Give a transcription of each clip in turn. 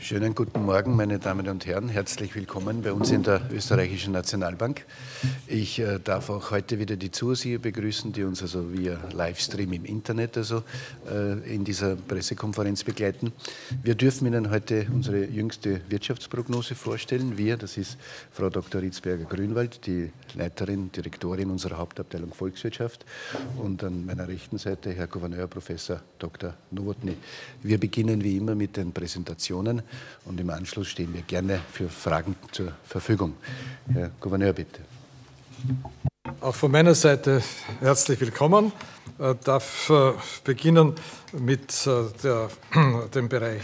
Schönen guten Morgen, meine Damen und Herren. Herzlich willkommen bei uns in der Österreichischen Nationalbank. Ich äh, darf auch heute wieder die Zuseher begrüßen, die uns also via Livestream im Internet also äh, in dieser Pressekonferenz begleiten. Wir dürfen Ihnen heute unsere jüngste Wirtschaftsprognose vorstellen. Wir, das ist Frau Dr. Ritzberger-Grünwald, die Leiterin, Direktorin unserer Hauptabteilung Volkswirtschaft und an meiner rechten Seite Herr Gouverneur Professor Dr. Nowotny. Wir beginnen wie immer mit den Präsentationen und im Anschluss stehen wir gerne für Fragen zur Verfügung. Herr Gouverneur, bitte. Auch von meiner Seite herzlich willkommen. Ich äh, darf äh, beginnen mit äh, der, dem Bereich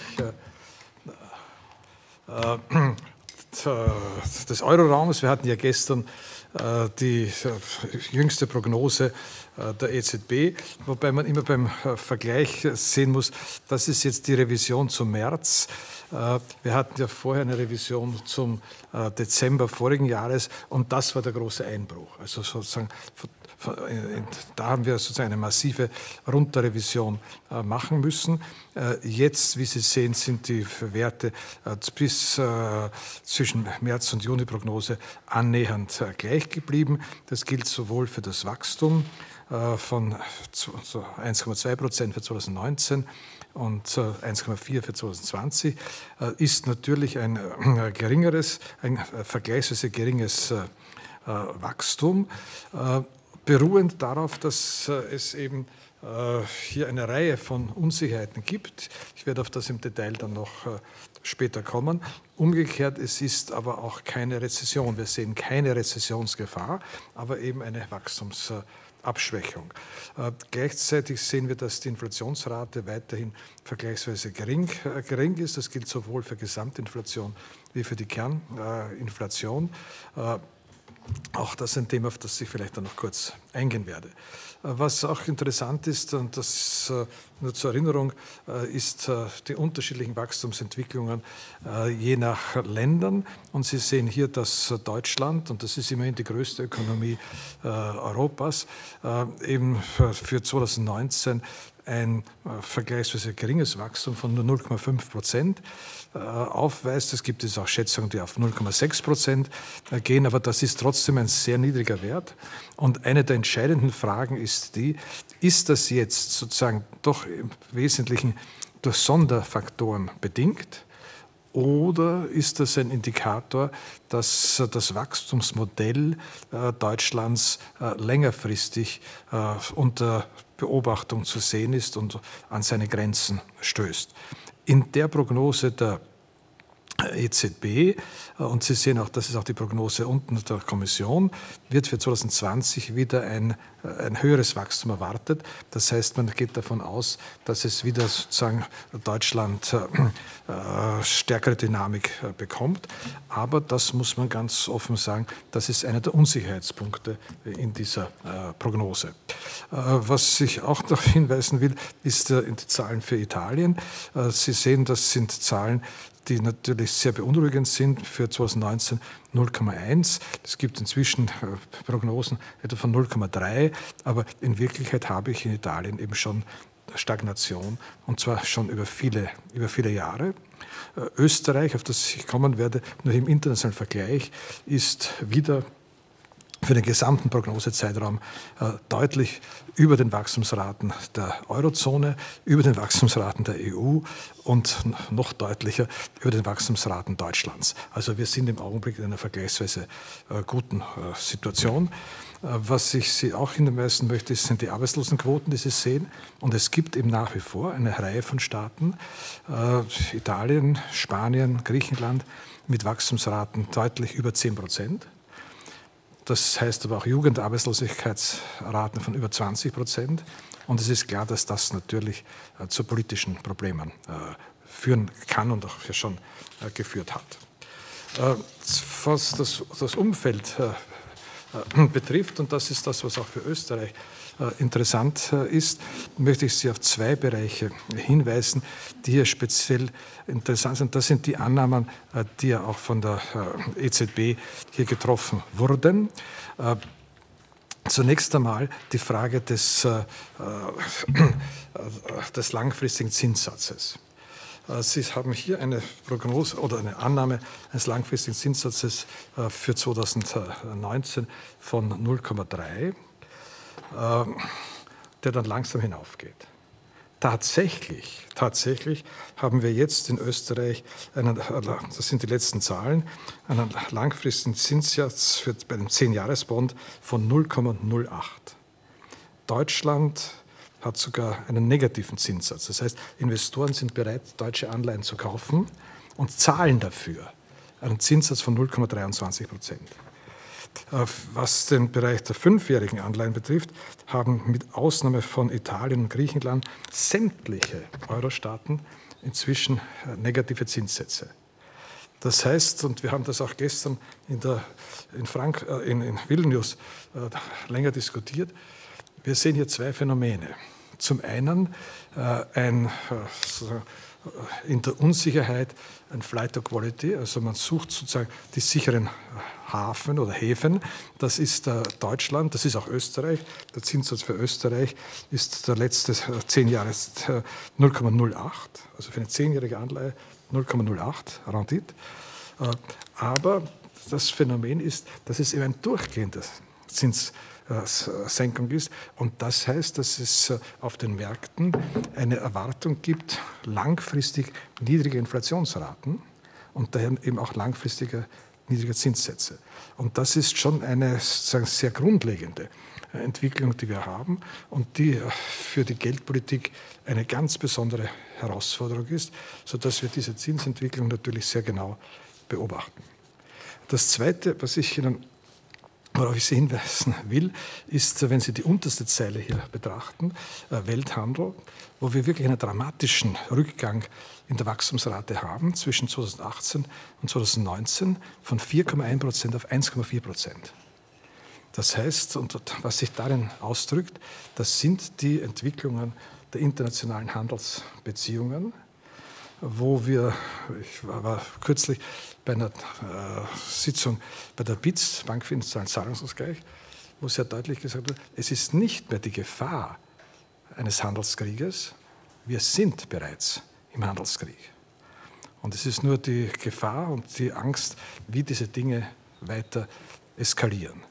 des Euroraums. Wir hatten ja gestern die jüngste Prognose der EZB, wobei man immer beim Vergleich sehen muss, das ist jetzt die Revision zum März. Äh, wir hatten ja vorher eine Revision zum äh, Dezember vorigen Jahres und das war der große Einbruch. Also sozusagen äh, da haben wir sozusagen eine massive Runterrevision machen müssen. Jetzt, wie Sie sehen, sind die Werte bis zwischen März und Juni Prognose annähernd gleich geblieben. Das gilt sowohl für das Wachstum von 1,2 Prozent für 2019 und 1,4 für 2020 äh, ist natürlich ein äh, geringeres, ein äh, vergleichsweise geringes Wachstum, beruhend darauf, dass es eben hier eine Reihe von Unsicherheiten gibt. Ich werde auf das im Detail dann noch später kommen. Umgekehrt, es ist aber auch keine Rezession. Wir sehen keine Rezessionsgefahr, aber eben eine Wachstumsgefahr. Abschwächung. Äh, gleichzeitig sehen wir, dass die Inflationsrate weiterhin vergleichsweise gering, äh, gering ist. Das gilt sowohl für Gesamtinflation wie für die Kerninflation. Äh, auch das ist ein Thema, auf das ich vielleicht dann noch kurz eingehen werde. Was auch interessant ist, und das äh, nur zur Erinnerung, äh, ist äh, die unterschiedlichen Wachstumsentwicklungen je nach Ländern. Und Sie sehen hier, dass Deutschland, und das ist immerhin die größte Ökonomie Europas, eben für 2019 ein äh, vergleichsweise geringes Wachstum von nur 0,5 Prozent äh, aufweist. Es gibt es auch Schätzungen, die auf 0,6 Prozent äh, gehen, aber das ist trotzdem ein sehr niedriger Wert. Und eine der entscheidenden Fragen ist die, ist das jetzt sozusagen doch im Wesentlichen durch Sonderfaktoren bedingt? Oder ist das ein Indikator, dass das Wachstumsmodell Deutschlands längerfristig unter Beobachtung zu sehen ist und an seine Grenzen stößt. In der Prognose der EZB, äh, und Sie sehen auch, das ist auch die Prognose unten der Kommission, wird für 2020 wieder ein, äh, ein höheres Wachstum erwartet. Das heißt, man geht davon aus, dass es wieder sozusagen Deutschland äh, äh stärkere Dynamik bekommt. Aber das muss man ganz offen sagen, das ist einer der Unsicherheitspunkte in dieser äh, Prognose. Was ich auch noch hinweisen will, ist die Zahlen für Italien. Sie sehen, das sind Zahlen, die natürlich sehr beunruhigend sind für 2019 0,1. Es gibt inzwischen äh, Prognosen etwa von 0,3, aber in Wirklichkeit habe ich in Italien eben schon Stagnation und zwar schon über viele, über viele Jahre. Äh, Österreich, auf das ich kommen werde, nur im internationalen Vergleich, ist wieder für den gesamten Prognosezeitraum äh, deutlich über den Wachstumsraten der Eurozone, über den Wachstumsraten der EU und noch deutlicher über den Wachstumsraten Deutschlands. Also wir sind im Augenblick in einer vergleichsweise äh, guten äh, Situation. Was ich Sie auch hinweisen möchte, sind die Arbeitslosenquoten, die Sie sehen. Und es gibt eben nach wie vor eine Reihe von Staaten, Italien, Spanien, Griechenland, mit Wachstumsraten deutlich über 10 Prozent. Das heißt aber auch Jugendarbeitslosigkeitsraten von über 20 Prozent. Und es ist klar, dass das natürlich äh, zu politischen Problemen äh, führen kann und auch schon äh, geführt hat. Äh, was das, das Umfeld äh, äh, betrifft, und das ist das, was auch für Österreich interessant äh, ist, möchte ich Sie auf zwei Bereiche hinweisen, die hier speziell interessant sind. Das sind die Annahmen, die ja auch von der EZB hier getroffen wurden. Zunächst einmal die Frage des, des langfristigen Zinssatzes. Äh, Sie haben hier eine Prognose oder eine Annahme eines langfristigen Zinssatzes äh, für 2019 von 0,3, äh, der dann langsam hinaufgeht. Tatsächlich, tatsächlich haben wir jetzt in Österreich, einen, das sind die letzten Zahlen, einen langfristigen Zinssatz für, bei dem 10-Jahres-Bond von 0,08. Deutschland hat sogar einen negativen Zinssatz. Das heißt, Investoren sind bereit, deutsche Anleihen zu kaufen und zahlen dafür einen Zinssatz von 0,23 Prozent. Äh, was den Bereich der fünfjährigen Anleihen betrifft, haben mit Ausnahme von Italien und Griechenland sämtliche Euro-Staaten inzwischen äh, negative Zinssätze. Das heißt, und wir haben das auch gestern in, der, in, Frank, äh, in, in Vilnius länger diskutiert, wir sehen hier zwei Phänomene. Zum einen ein in der Unsicherheit ein Flight to Quality, also man sucht sozusagen die sicheren Hafen oder Häfen. Das ist äh, Deutschland, das ist auch Österreich. Der Zinssatz für Österreich ist der letzte äh, zehn Jahre 0,08, äh, also für eine zehnjährige Anleihe 0,08 Rendite. Äh, aber das Phänomen ist, dass es eben ein durchgehendes Zins Senkung ist. Und das heißt, dass es äh, auf den Märkten eine Erwartung gibt, langfristig niedrige Inflationsraten und daher eben auch langfristige niedrige Zinssätze. Und das ist schon eine sehr grundlegende äh, Entwicklung, die wir haben und die äh, für die Geldpolitik eine ganz besondere Herausforderung ist, sodass wir diese Zinsentwicklung natürlich sehr genau beobachten. Das Zweite, was ich Ihnen Worauf ich Sie hinweisen will, ist, wenn Sie die unterste Zeile hier betrachten, äh, Welthandel, wo wir wirklich einen dramatischen Rückgang in der Wachstumsrate haben zwischen 2018 und 2019 von 4,1 Prozent auf 1,4 Prozent. Das heißt, und was sich darin ausdrückt, das sind die Entwicklungen der internationalen Handelsbeziehungen, wo wir, ich war, war kürzlich bei einer äh, Sitzung bei der BITS, Bank für Internationalen Zahlungsausgleich, wo sehr deutlich gesagt wird, es ist nicht mehr die Gefahr eines Handelskrieges, wir sind bereits im Handelskrieg. Und es ist nur die Gefahr und die Angst, wie diese Dinge weiter eskalieren.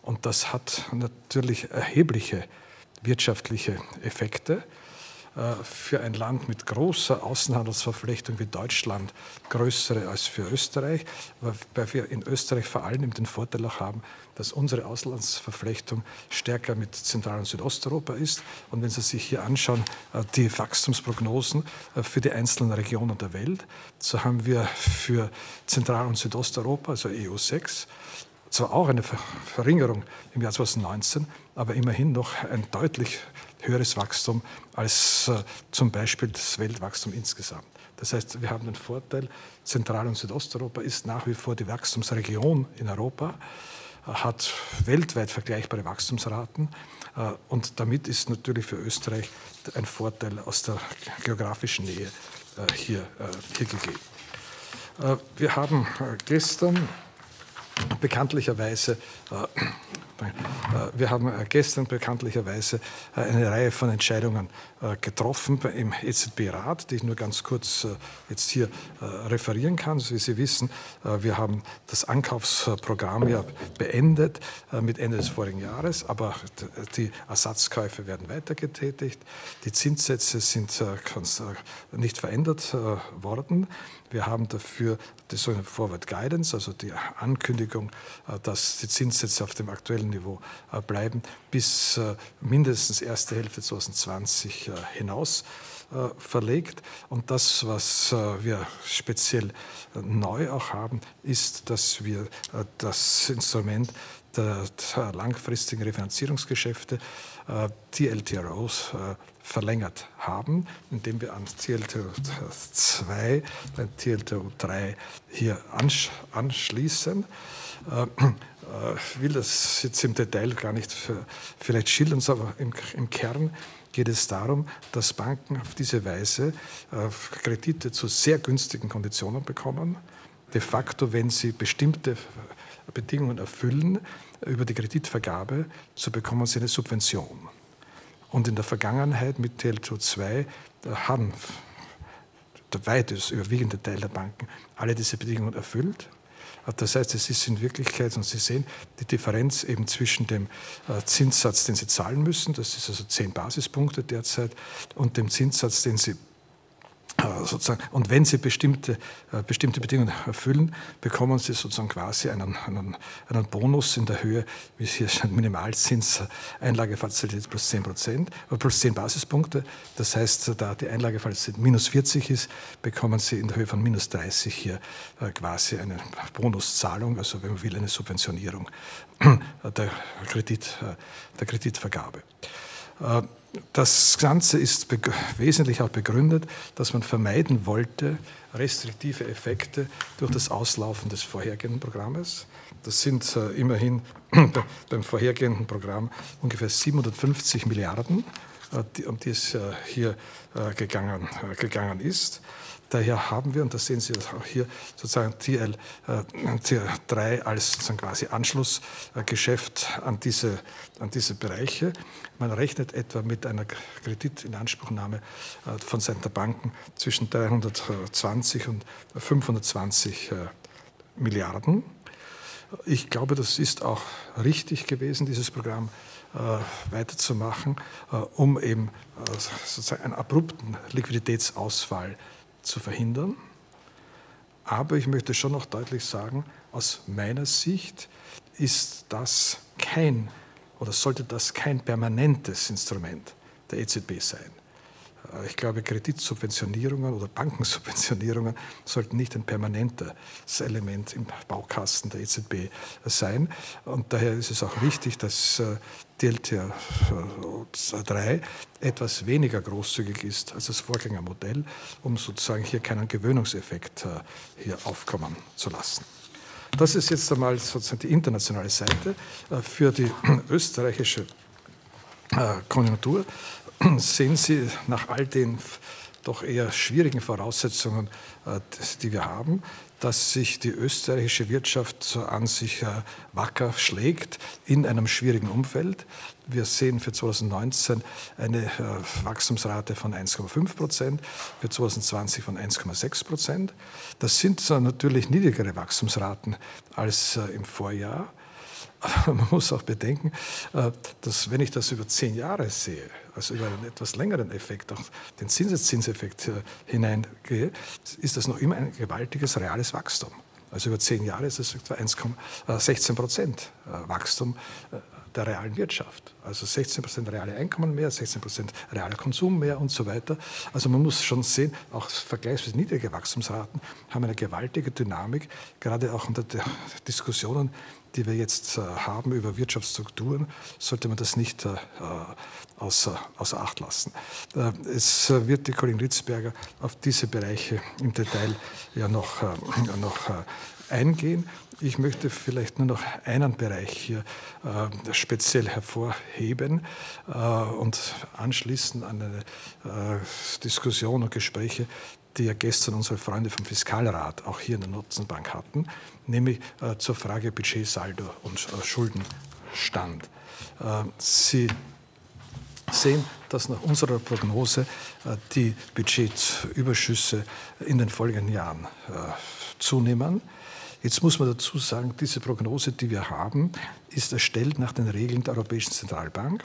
Und das hat natürlich erhebliche wirtschaftliche Effekte. Äh, für ein Land mit großer Außenhandelsverflechtung wie Deutschland größere als für Österreich, weil wir in Österreich vor allem den Vorteil auch haben, dass unsere Auslandsverflechtung stärker mit Zentral- und Südosteuropa ist. Und wenn Sie sich hier anschauen, äh, die Wachstumsprognosen äh, für die einzelnen Regionen der Welt, so haben wir für Zentral- und Südosteuropa, also EU6, zwar auch eine Verringerung im Jahr 2019, aber immerhin noch ein deutlich höheres Wachstum als äh, zum Beispiel das Weltwachstum insgesamt. Das heißt, wir haben den Vorteil, Zentral- und Südosteuropa ist nach wie vor die Wachstumsregion in Europa, äh, hat weltweit vergleichbare Wachstumsraten äh, und damit ist natürlich für Österreich ein Vorteil aus der geografischen Nähe äh, hier, hier gegeben. Wir haben gestern bekanntlicherweise wir haben äh, gestern bekanntlicherweise äh, eine Reihe von Entscheidungen getroffen im EZB-Rat, die ich nur ganz kurz jetzt hier referieren kann. Wie Sie wissen, wir haben das Ankaufsprogramm ja beendet mit Ende des vorigen Jahres, aber die Ersatzkäufe werden weiter getätigt. Die Zinssätze sind nicht verändert worden. Wir haben dafür die sogenannte Forward Guidance, also die Ankündigung, dass die Zinssätze auf dem aktuellen Niveau äh, bleiben, bis äh, mindestens erste Hälfte 2020 äh, hinaus verlegt. Und das, was wir speziell neu auch haben, ist, dass wir das Instrument der, langfristigen Refinanzierungsgeschäfte, TLTROs, verlängert haben, indem wir an TLTO 2, an TLTO 3 hier anschließen. Ich äh, will das jetzt im Detail gar nicht vielleicht schildern, aber im, Kern geht es darum, dass Banken auf diese Weise äh, Kredite zu sehr günstigen Konditionen bekommen. De facto, wenn sie bestimmte Bedingungen erfüllen über die Kreditvergabe, so bekommen sie eine Subvention. Und in der Vergangenheit mit TLTO 2 haben der weit überwiegende Teil der Banken alle diese Bedingungen erfüllt. Das heißt, es ist in Wirklichkeit, und Sie sehen, die Differenz eben zwischen dem äh, Zinssatz, den Sie zahlen müssen, das ist also 10 Basispunkte derzeit, und dem Zinssatz, den Sie sozusagen, und wenn Sie bestimmte, äh, bestimmte Bedingungen erfüllen, bekommen Sie sozusagen quasi einen, einen, einen Bonus in der Höhe, wie es hier schon Minimalzins, Einlagefazilität plus 10 Prozent, äh, plus 10 Basispunkte. Das heißt, da die Einlagefazilität minus 40 ist, bekommen Sie in der Höhe von minus 30 hier quasi eine Bonuszahlung, also wenn man will, eine Subventionierung der, Kredit, der Kreditvergabe. Das Ganze ist wesentlich auch begründet, dass man vermeiden wollte, restriktive Effekte durch das Auslaufen des vorhergehenden Programmes. Das sind äh, immerhin beim vorhergehenden Programm ungefähr 750 Milliarden, äh, die, um die es äh, hier äh, gegangen, äh, gegangen ist. Daher haben wir, und das sehen Sie auch hier, sozusagen TL, äh, TL3 als sozusagen quasi Anschlussgeschäft an diese, an diese Bereiche. Man rechnet etwa mit einer Kreditinanspruchnahme äh, von Seiten der Banken zwischen 320 und 520 äh, Milliarden. Ich glaube, das ist auch richtig gewesen, dieses Programm äh, weiterzumachen, äh, um eben äh, sozusagen einen abrupten Liquiditätsausfall zu verhindern. Aber ich möchte schon noch deutlich sagen, aus meiner Sicht ist das kein oder sollte das kein permanentes Instrument der EZB sein. Äh, ich glaube, Kreditsubventionierungen oder Bankensubventionierungen sollten nicht ein permanentes Element im Baukasten der EZB sein. Und daher ist es auch richtig, dass äh, DLTR 3 äh, etwas weniger großzügig ist als das Vorgängermodell, um sozusagen hier keinen Gewöhnungseffekt hier aufkommen zu lassen. Das ist jetzt einmal sozusagen die internationale Seite. Für die österreichische Konjunktur sehen Sie nach all den doch eher schwierigen Voraussetzungen, äh, die wir haben, dass sich die österreichische Wirtschaft an sich äh, wacker schlägt in einem schwierigen Umfeld. Wir sehen für 2019 eine äh, Wachstumsrate von 1,5 Prozent, für 2020 von 1,6 Prozent. Das sind natürlich niedrigere Wachstumsraten als im Vorjahr. Aber man muss auch bedenken, äh, dass wenn ich das über zehn Jahre sehe, also über einen etwas längeren Effekt, auch den Zinseszinseffekt äh, hineingehe, ist das noch immer ein gewaltiges reales Wachstum. Also über zehn Jahre ist es etwa 1,16 Prozent äh, Wachstum der realen Wirtschaft. Also 16 Prozent reale Einkommen mehr, 16 Prozent realer Konsum mehr und so weiter. Also man muss schon sehen, auch vergleichsweise niedrige Wachstumsraten haben eine gewaltige Dynamik, gerade auch unter Diskussionen die wir jetzt äh, haben über Wirtschaftsstrukturen, sollte man das nicht äh, außer, außer Acht lassen. Äh, es wird die Kollegin Ritzberger auf diese Bereiche im Detail ja noch, noch eingehen. Ich möchte vielleicht nur noch einen Bereich hier äh, speziell hervorheben äh, und anschließen an eine äh, Diskussion und Gespräche, die ja gestern unsere Freunde vom Fiskalrat auch hier in der Nutzenbank hatten, nämlich äh, zur Frage Budgetsaldo und äh, Schuldenstand. Äh, Sie sehen, dass nach unserer Prognose äh, die Budgetüberschüsse in den folgenden Jahren äh, zunehmen. Jetzt muss man dazu sagen, diese Prognose, die wir haben, ist erstellt nach den Regeln der Europäischen Zentralbank.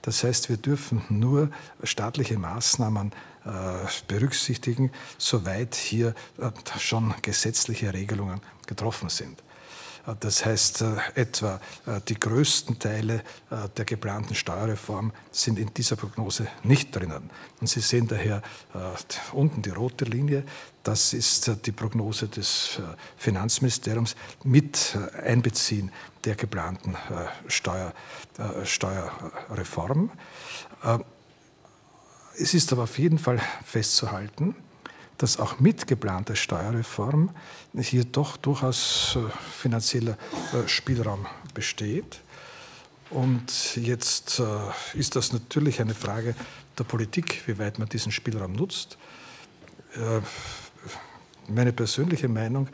Das heißt, wir dürfen nur staatliche Maßnahmen äh, berücksichtigen, soweit hier äh, schon gesetzliche Regelungen getroffen sind. Äh, das heißt, etwa die größten Teile der geplanten Steuerreform sind in dieser Prognose nicht drinnen. Und Sie sehen daher unten die rote Linie. Das ist die Prognose des Finanzministeriums mit Einbeziehen der geplanten Steuer, Steuerreform. Es ist aber auf jeden Fall festzuhalten, dass auch mit geplanter Steuerreform hier doch durchaus äh, finanzieller äh, Spielraum besteht. Und jetzt äh, ist das natürlich eine Frage der Politik, wie weit man diesen Spielraum nutzt. Meine persönliche Meinung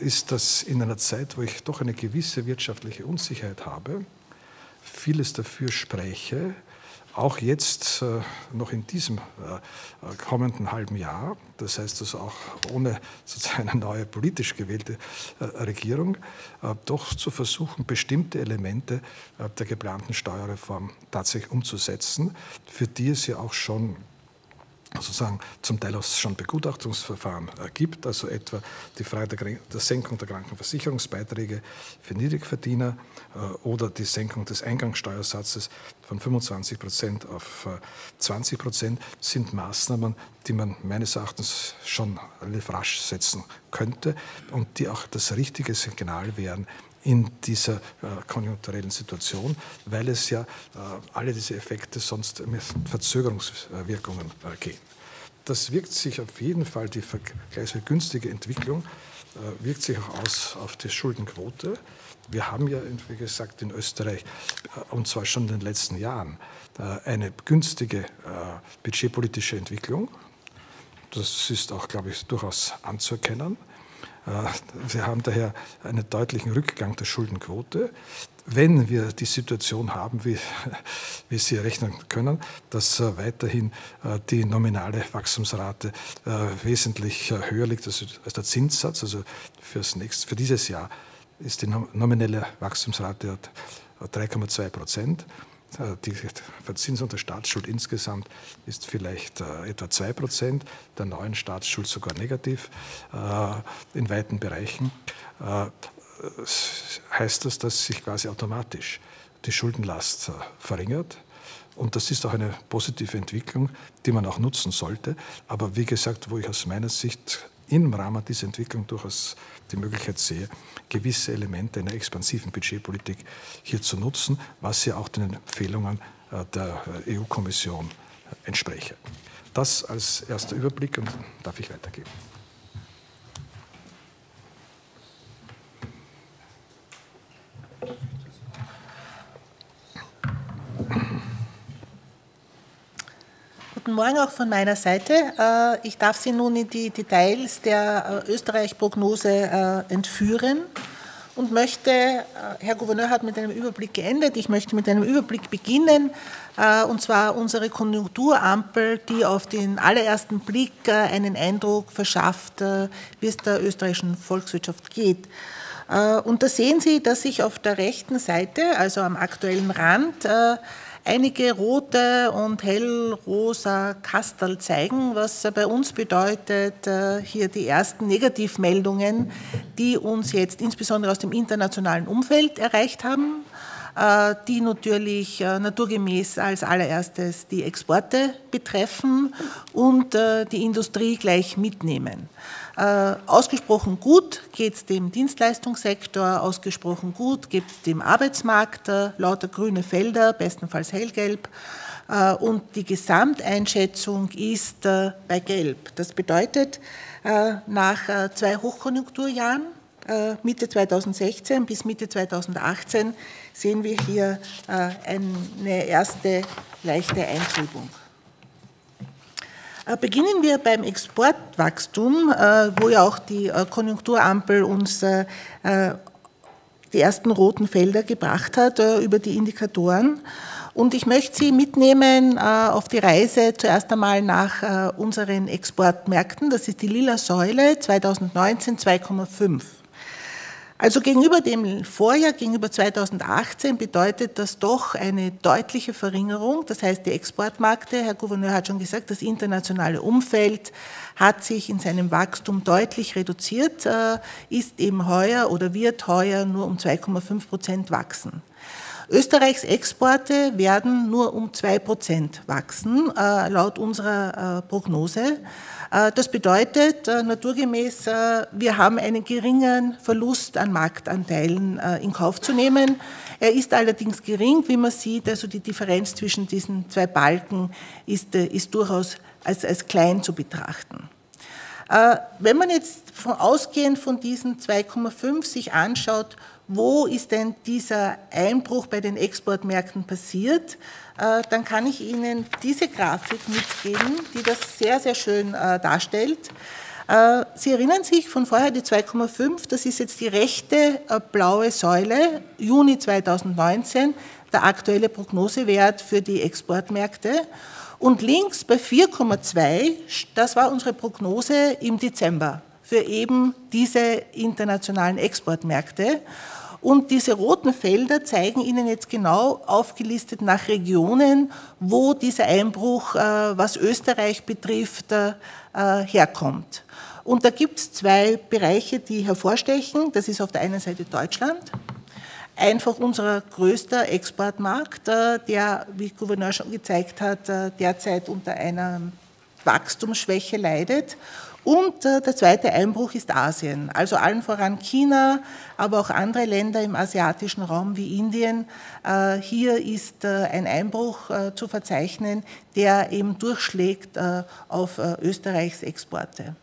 ist, dass in einer Zeit, wo ich doch eine gewisse wirtschaftliche Unsicherheit habe, vieles dafür spreche, auch jetzt noch in diesem kommenden halben Jahr, das heißt also auch ohne sozusagen eine neue politisch gewählte Regierung, doch zu versuchen, bestimmte Elemente der geplanten Steuerreform tatsächlich umzusetzen, für die es ja auch schon sozusagen zum Teil auch schon Begutachtungsverfahren äh, gibt, also etwa die Frage der, der, Senkung der Krankenversicherungsbeiträge für Niedrigverdiener äh, oder die Senkung des Eingangssteuersatzes von 25 Prozent auf äh, 20 Prozent sind Maßnahmen, die man meines Erachtens schon relativ rasch setzen könnte und die auch das richtige Signal wären in dieser äh, konjunkturellen Situation, weil es ja äh, alle diese Effekte sonst mit Verzögerungswirkungen äh, gehen. Das wirkt sich auf jeden Fall, die vergleichsweise günstige Entwicklung wirkt sich auch aus auf die Schuldenquote. Wir haben ja, wie gesagt, in Österreich, und zwar schon in den letzten Jahren, eine günstige budgetpolitische Entwicklung. Das ist auch, glaube ich, durchaus anzuerkennen. Wir haben daher einen deutlichen Rückgang der Schuldenquote. Wenn wir die Situation haben, wie, wie Sie rechnen können, dass äh, weiterhin äh, die nominale Wachstumsrate äh, wesentlich höher liegt als der Zinssatz, also fürs nächste, für dieses Jahr ist die nominelle Wachstumsrate 3,2 Prozent. Äh, die Verzinsung der Staatsschuld insgesamt ist vielleicht äh, etwa 2 Prozent, der neuen Staatsschuld sogar negativ äh, in weiten Bereichen. heißt das, dass sich quasi automatisch die Schuldenlast verringert. Und das ist auch eine positive Entwicklung, die man auch nutzen sollte. Aber wie gesagt, wo ich aus meiner Sicht im Rahmen dieser Entwicklung durchaus die Möglichkeit sehe, gewisse Elemente einer expansiven Budgetpolitik hier zu nutzen, was ja auch den Empfehlungen äh, der EU-Kommission entspreche. Das als erster Überblick und darf ich weitergeben. Guten Morgen auch von meiner Seite. Äh, ich darf Sie nun in die Details der äh, Österreich-Prognose äh, entführen und möchte, Herr Gouverneur hat mit einem Überblick geendet, ich möchte mit einem Überblick beginnen, und zwar unsere Konjunkturampel, die auf den allerersten Blick einen Eindruck verschafft, wie es der österreichischen Volkswirtschaft geht. Und da sehen Sie, dass sich auf der rechten Seite, also am aktuellen Rand, einige rote und hellrosa Kastel zeigen, was bei uns bedeutet, äh, hier die ersten Negativmeldungen, die uns jetzt insbesondere aus dem internationalen Umfeld erreicht haben, die natürlich äh, naturgemäß als allererstes die Exporte betreffen und die Industrie gleich mitnehmen. Äh, ausgesprochen gut geht es dem Dienstleistungssektor, ausgesprochen gut geht es dem Arbeitsmarkt, äh, lauter grüne Felder, bestenfalls hellgelb. Äh, und die Gesamteinschätzung ist bei Gelb. Das bedeutet, nach zwei Hochkonjunkturjahren, Mitte 2016 bis Mitte 2018, sehen wir hier eine erste leichte Eintrübung. Äh, beginnen wir beim Exportwachstum, äh, wo ja auch die äh, Konjunkturampel uns die ersten roten Felder gebracht hat über die Indikatoren. Und ich möchte Sie mitnehmen auf die Reise zuerst einmal nach unseren Exportmärkten. Das ist die lila Säule 2019 2,5. Also gegenüber dem Vorjahr, gegenüber 2018 bedeutet das doch eine deutliche Verringerung. Das heißt, die Exportmärkte, Herr Gouverneur hat schon gesagt, das internationale Umfeld hat sich in seinem Wachstum deutlich reduziert, äh, ist eben heuer oder wird heuer nur um 2,5 Prozent wachsen. Österreichs Exporte werden nur um 2 Prozent wachsen, äh, laut unserer äh, Prognose. Äh, das bedeutet äh, naturgemäß, äh, wir haben einen geringen Verlust an Marktanteilen in Kauf zu nehmen. Er ist allerdings gering, wie man sieht, also die Differenz zwischen diesen zwei Balken ist, ist durchaus als, als klein zu betrachten. Wenn man jetzt von, ausgehend von diesen 2,5 sich anschaut, wo ist denn dieser Einbruch bei den Exportmärkten passiert, äh, dann kann ich Ihnen diese Grafik mitgeben, die das sehr, sehr schön äh, darstellt. Äh, Sie erinnern sich von vorher die 2,5, das ist jetzt die rechte blaue Säule, Juni 2019. der aktuelle Prognosewert für die Exportmärkte. Und links bei 4,2, das war unsere Prognose im Dezember für eben diese internationalen Exportmärkte. Und diese roten Felder zeigen Ihnen jetzt genau aufgelistet nach Regionen, wo dieser Einbruch, äh, was Österreich betrifft, äh, herkommt. Und da gibt es zwei Bereiche, die hervorstechen. Das ist auf der einen Seite Deutschland, einfach unser größter Exportmarkt, äh, der, wie Gouverneur schon gezeigt hat, derzeit unter einer Wachstumsschwäche leidet. Und äh, der zweite Einbruch ist Asien, also allen voran China, aber auch andere Länder im asiatischen Raum wie Indien. Äh, hier ist äh, ein Einbruch zu verzeichnen, der eben durchschlägt auf Österreichs Exporte.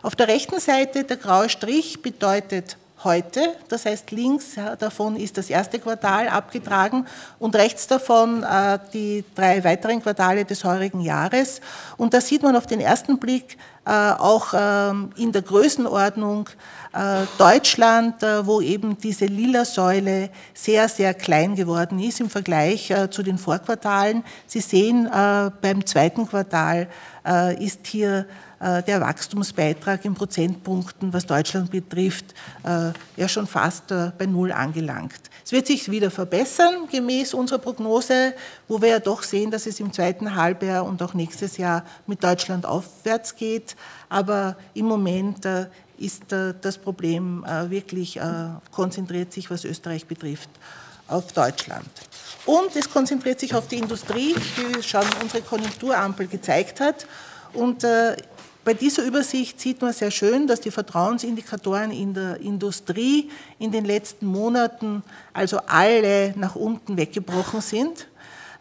Auf der rechten Seite der graue Strich bedeutet heute. Das heißt, links davon ist das erste Quartal abgetragen und rechts davon äh, die drei weiteren Quartale des heurigen Jahres. Und da sieht man auf den ersten Blick äh, auch ähm, in der Größenordnung äh, Deutschland, wo eben diese lila Säule sehr, sehr klein geworden ist im Vergleich zu den Vorquartalen. Sie sehen, beim zweiten Quartal ist hier der Wachstumsbeitrag in Prozentpunkten, was Deutschland betrifft, äh, ja schon fast äh, bei Null angelangt. Es wird sich wieder verbessern, gemäß unserer Prognose, wo wir ja doch sehen, dass es im zweiten Halbjahr und auch nächstes Jahr mit Deutschland aufwärts geht. Aber im Moment ist das Problem wirklich, konzentriert sich, was Österreich betrifft, auf Deutschland. Und es konzentriert sich auf die Industrie, wie schon unsere Konjunkturampel gezeigt hat. Und bei dieser Übersicht sieht man sehr schön, dass die Vertrauensindikatoren in der Industrie in den letzten Monaten also alle nach unten weggebrochen sind.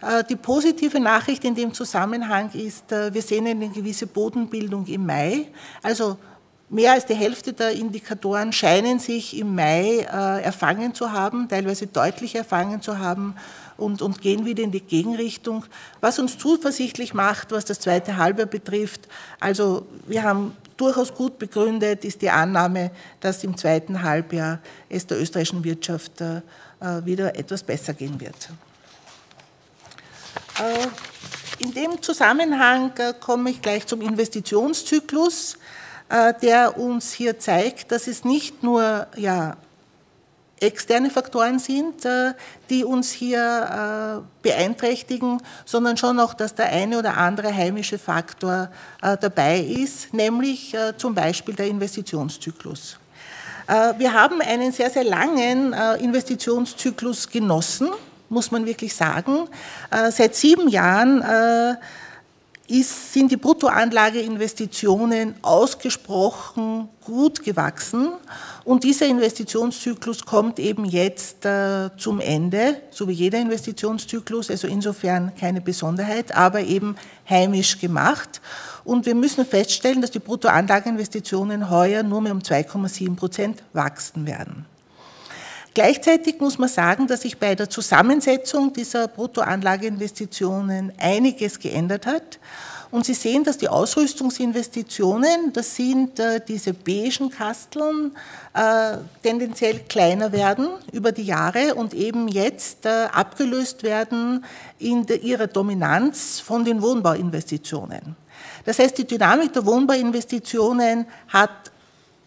Äh, die positive Nachricht in dem Zusammenhang ist, äh, wir sehen eine gewisse Bodenbildung im Mai. Also mehr als die Hälfte der Indikatoren scheinen sich im Mai äh, erfangen zu haben, teilweise deutlich erfangen zu haben und, und gehen wieder in die Gegenrichtung, was uns zuversichtlich macht, was das zweite Halbjahr betrifft. Also wir haben durchaus gut begründet, ist die Annahme, dass im zweiten Halbjahr es der österreichischen Wirtschaft äh, wieder etwas besser gehen wird. Äh, in dem Zusammenhang äh, komme ich gleich zum Investitionszyklus, äh, der uns hier zeigt, dass es nicht nur ja, externe Faktoren sind, äh, die uns hier äh, beeinträchtigen, sondern schon auch, dass der eine oder andere heimische Faktor äh, dabei ist, nämlich zum Beispiel der Investitionszyklus. Wir haben einen sehr, sehr langen Investitionszyklus genossen, muss man wirklich sagen. Seit sieben Jahren ist, sind die Bruttoanlageinvestitionen ausgesprochen gut gewachsen und dieser Investitionszyklus kommt eben jetzt äh, zum Ende, so wie jeder Investitionszyklus, also insofern keine Besonderheit, aber eben heimisch gemacht. Und wir müssen feststellen, dass die Bruttoanlageinvestitionen heuer nur mehr um 2,7 Prozent wachsen werden. Gleichzeitig muss man sagen, dass sich bei der Zusammensetzung dieser Bruttoanlageinvestitionen einiges geändert hat. Und Sie sehen, dass die Ausrüstungsinvestitionen, das sind äh, diese beigen Kasteln, äh, tendenziell kleiner werden über die Jahre und eben jetzt äh, abgelöst werden in der, ihrer Dominanz von den Wohnbauinvestitionen. Das heißt, die Dynamik der Wohnbauinvestitionen hat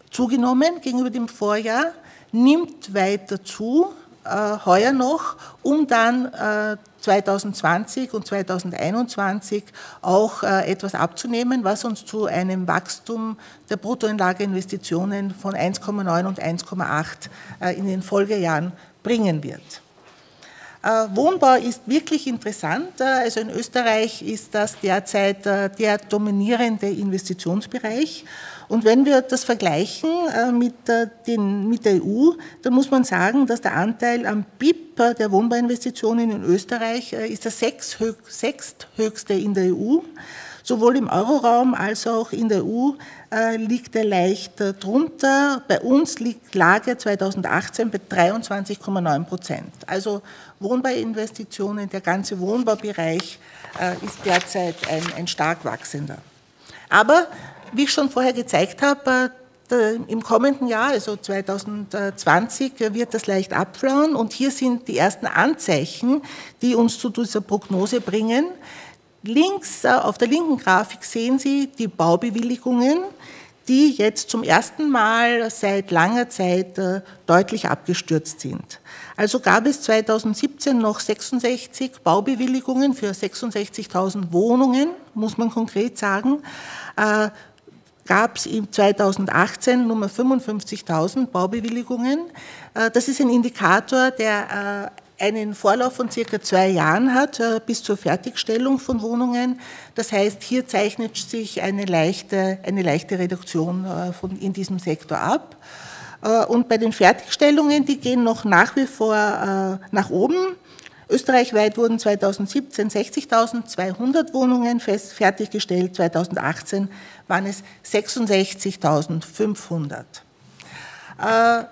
zugenommen gegenüber dem Vorjahr nimmt weiter zu, äh, heuer noch, um dann äh, 2020 und 2021 auch äh, etwas abzunehmen, was uns zu einem Wachstum der Bruttoinlageinvestitionen von 1,9 und 1,8 äh, in den Folgejahren bringen wird. Äh, Wohnbau ist wirklich interessant. Äh, also in Österreich ist das derzeit äh, der dominierende Investitionsbereich. Und wenn wir das vergleichen mit, den, mit der EU, dann muss man sagen, dass der Anteil am BIP der Wohnbauinvestitionen in Österreich ist der sechsthöchste in der EU. Sowohl im Euroraum als auch in der EU äh, liegt er leicht äh, drunter. Bei uns liegt Lage 2018 bei 23,9 Prozent. Also Wohnbauinvestitionen, der ganze Wohnbaubereich äh, ist derzeit ein, ein stark wachsender. Aber wie ich schon vorher gezeigt habe, Im kommenden Jahr, also 2020, wird das leicht abflauen und hier sind die ersten Anzeichen, die uns zu dieser Prognose bringen. Links äh, auf der linken Grafik sehen Sie die Baubewilligungen, die jetzt zum ersten Mal seit langer Zeit äh, deutlich abgestürzt sind. Also gab es 2017 noch 66 Baubewilligungen für 66.000 Wohnungen, muss man konkret sagen. Gab es im 2018 Nummer 55.000 Baubewilligungen. Äh, das ist ein Indikator, der äh, einen Vorlauf von circa zwei Jahren hat äh, bis zur Fertigstellung von Wohnungen. Das heißt, hier zeichnet sich eine leichte, eine leichte Reduktion von, in diesem Sektor ab. Und bei den Fertigstellungen, die gehen noch nach wie vor nach oben. Österreichweit wurden 2017 60.200 Wohnungen fest fertiggestellt, 2018 waren es 66.500. Äh,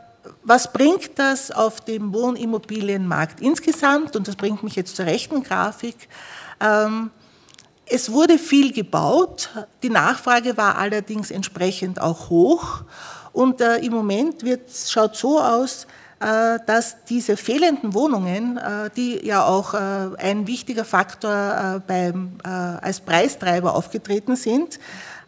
was bringt das auf dem Wohnimmobilienmarkt insgesamt? Und das bringt mich jetzt zur rechten Grafik. Ähm, es wurde viel gebaut, die Nachfrage war allerdings entsprechend auch hoch und äh, im Moment schaut so aus, dass diese fehlenden Wohnungen, äh, die ja auch äh, ein wichtiger Faktor beim, als Preistreiber aufgetreten sind,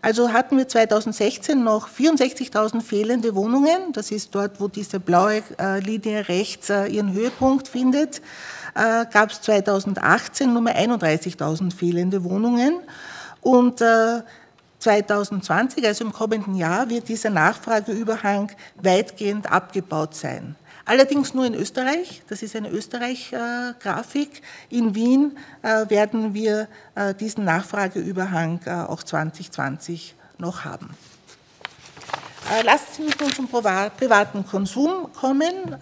also hatten wir 2016 noch 64.000 fehlende Wohnungen. Das ist dort, wo diese blaue Linie rechts ihren Höhepunkt findet. Gab es 2018 nur mehr 31.000 fehlende Wohnungen. Und 2020, also im kommenden Jahr, wird dieser Nachfrageüberhang weitgehend abgebaut sein. Allerdings nur in Österreich, das ist eine Österreich-Grafik. In Wien äh, werden wir äh, diesen Nachfrageüberhang äh, auch 2020 noch haben. Lassen Sie mich nun zum privaten Konsum kommen.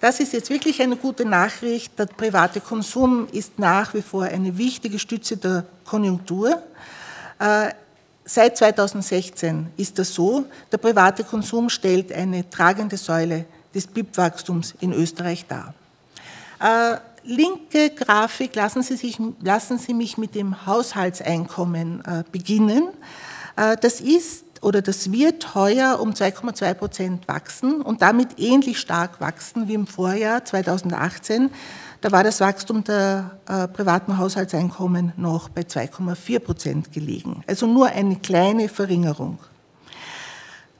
Das ist jetzt wirklich eine gute Nachricht. Der private Konsum ist nach wie vor eine wichtige Stütze der Konjunktur. Seit 2016 ist das so. Der private Konsum stellt eine tragende Säule des BIP-Wachstums in Österreich dar. Äh, linke Grafik, lassen Sie, sich, lassen Sie mich mit dem Haushaltseinkommen äh, beginnen. Äh, das ist oder das wird heuer um 2,2 Prozent wachsen und damit ähnlich stark wachsen wie im Vorjahr 2018. Da war das Wachstum der äh, privaten Haushaltseinkommen noch bei 2,4 Prozent gelegen. Also nur eine kleine Verringerung.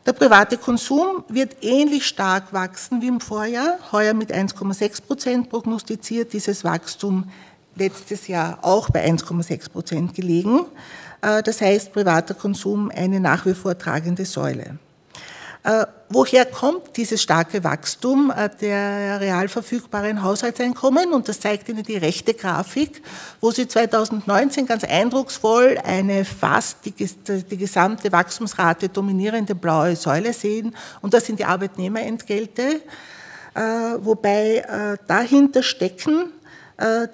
Der private Konsum wird ähnlich stark wachsen wie im Vorjahr, heuer mit 1,6 Prozent prognostiziert, dieses Wachstum letztes Jahr auch bei 1,6 Prozent gelegen. Äh, das heißt, privater Konsum eine nach wie vor tragende Säule. Äh, woher kommt dieses starke Wachstum äh, der real verfügbaren Haushaltseinkommen? Und das zeigt Ihnen die rechte Grafik, wo Sie 2019 ganz eindrucksvoll eine fast die, die gesamte Wachstumsrate dominierende blaue Säule sehen. Und das sind die Arbeitnehmerentgelte, äh, wobei dahinter stecken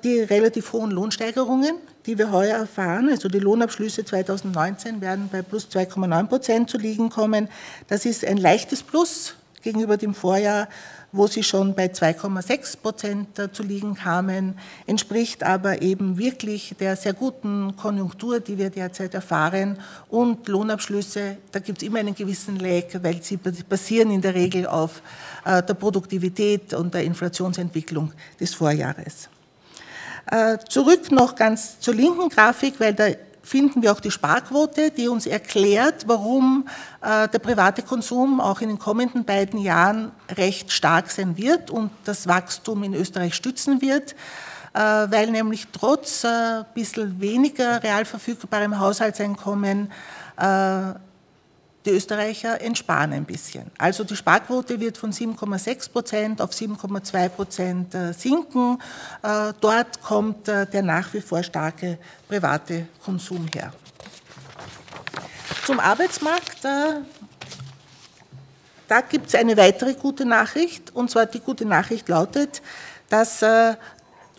die relativ hohen Lohnsteigerungen, die wir heuer erfahren. Also die Lohnabschlüsse 2019 werden bei plus 2,9 Prozent zu liegen kommen. Das ist ein leichtes Plus gegenüber dem Vorjahr, wo sie schon bei 2,6 Prozent zu liegen kamen, entspricht aber eben wirklich der sehr guten Konjunktur, die wir derzeit erfahren. Und Lohnabschlüsse, da gibt es immer einen gewissen Lag, weil sie basieren in der Regel auf äh, der Produktivität und der Inflationsentwicklung des Vorjahres. Äh, zurück noch ganz zur linken Grafik, weil da finden wir auch die Sparquote, die uns erklärt, warum äh, der private Konsum auch in den kommenden beiden Jahren recht stark sein wird und das Wachstum in Österreich stützen wird, äh, weil nämlich trotz ein bisschen weniger real verfügbarem Haushaltseinkommen die Österreicher entsparen ein bisschen. Also die Sparquote wird von 7,6 Prozent auf 7,2 Prozent äh, sinken. Äh, dort kommt äh, der nach wie vor starke private Konsum her. Zum Arbeitsmarkt. Da gibt es eine weitere gute Nachricht. Und zwar die gute Nachricht lautet, dass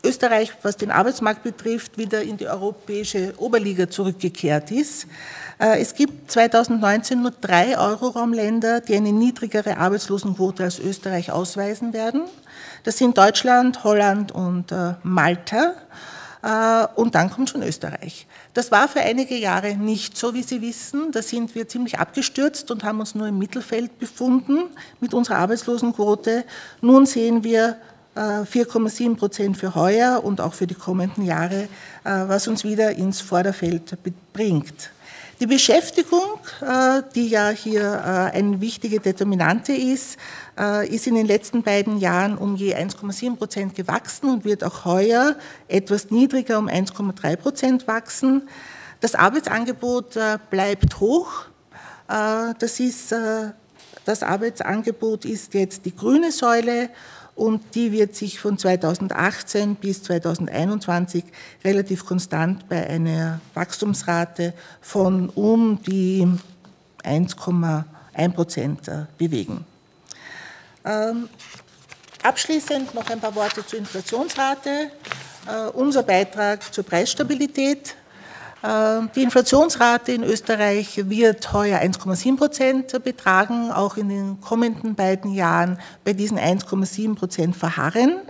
Österreich, was den Arbeitsmarkt betrifft, wieder in die europäische Oberliga zurückgekehrt ist. Äh, es gibt 2019 nur drei Euroraumländer, die eine niedrigere Arbeitslosenquote als Österreich ausweisen werden. Das sind Deutschland, Holland und äh, Malta. Äh, und dann kommt schon Österreich. Das war für einige Jahre nicht so, wie Sie wissen. Da sind wir ziemlich abgestürzt und haben uns nur im Mittelfeld befunden mit unserer Arbeitslosenquote. Nun sehen wir 4,7 äh, Prozent für heuer und auch für die kommenden Jahre, was uns wieder ins Vorderfeld bringt. Die Beschäftigung, äh, die ja hier eine wichtige Determinante ist, ist in den letzten beiden Jahren um je 1,7 Prozent gewachsen und wird auch heuer etwas niedriger um 1,3 Prozent wachsen. Das Arbeitsangebot bleibt hoch. Das, ist, das Arbeitsangebot ist jetzt die grüne Säule und die wird sich von 2018 bis 2021 relativ konstant bei einer Wachstumsrate von um die 1,1 Prozent äh, bewegen. Ähm, abschließend noch ein paar Worte zur Inflationsrate. Äh, unser Beitrag zur Preisstabilität die Inflationsrate in Österreich wird heuer 1,7 Prozent betragen, auch in den kommenden beiden Jahren bei diesen 1,7 Prozent verharren.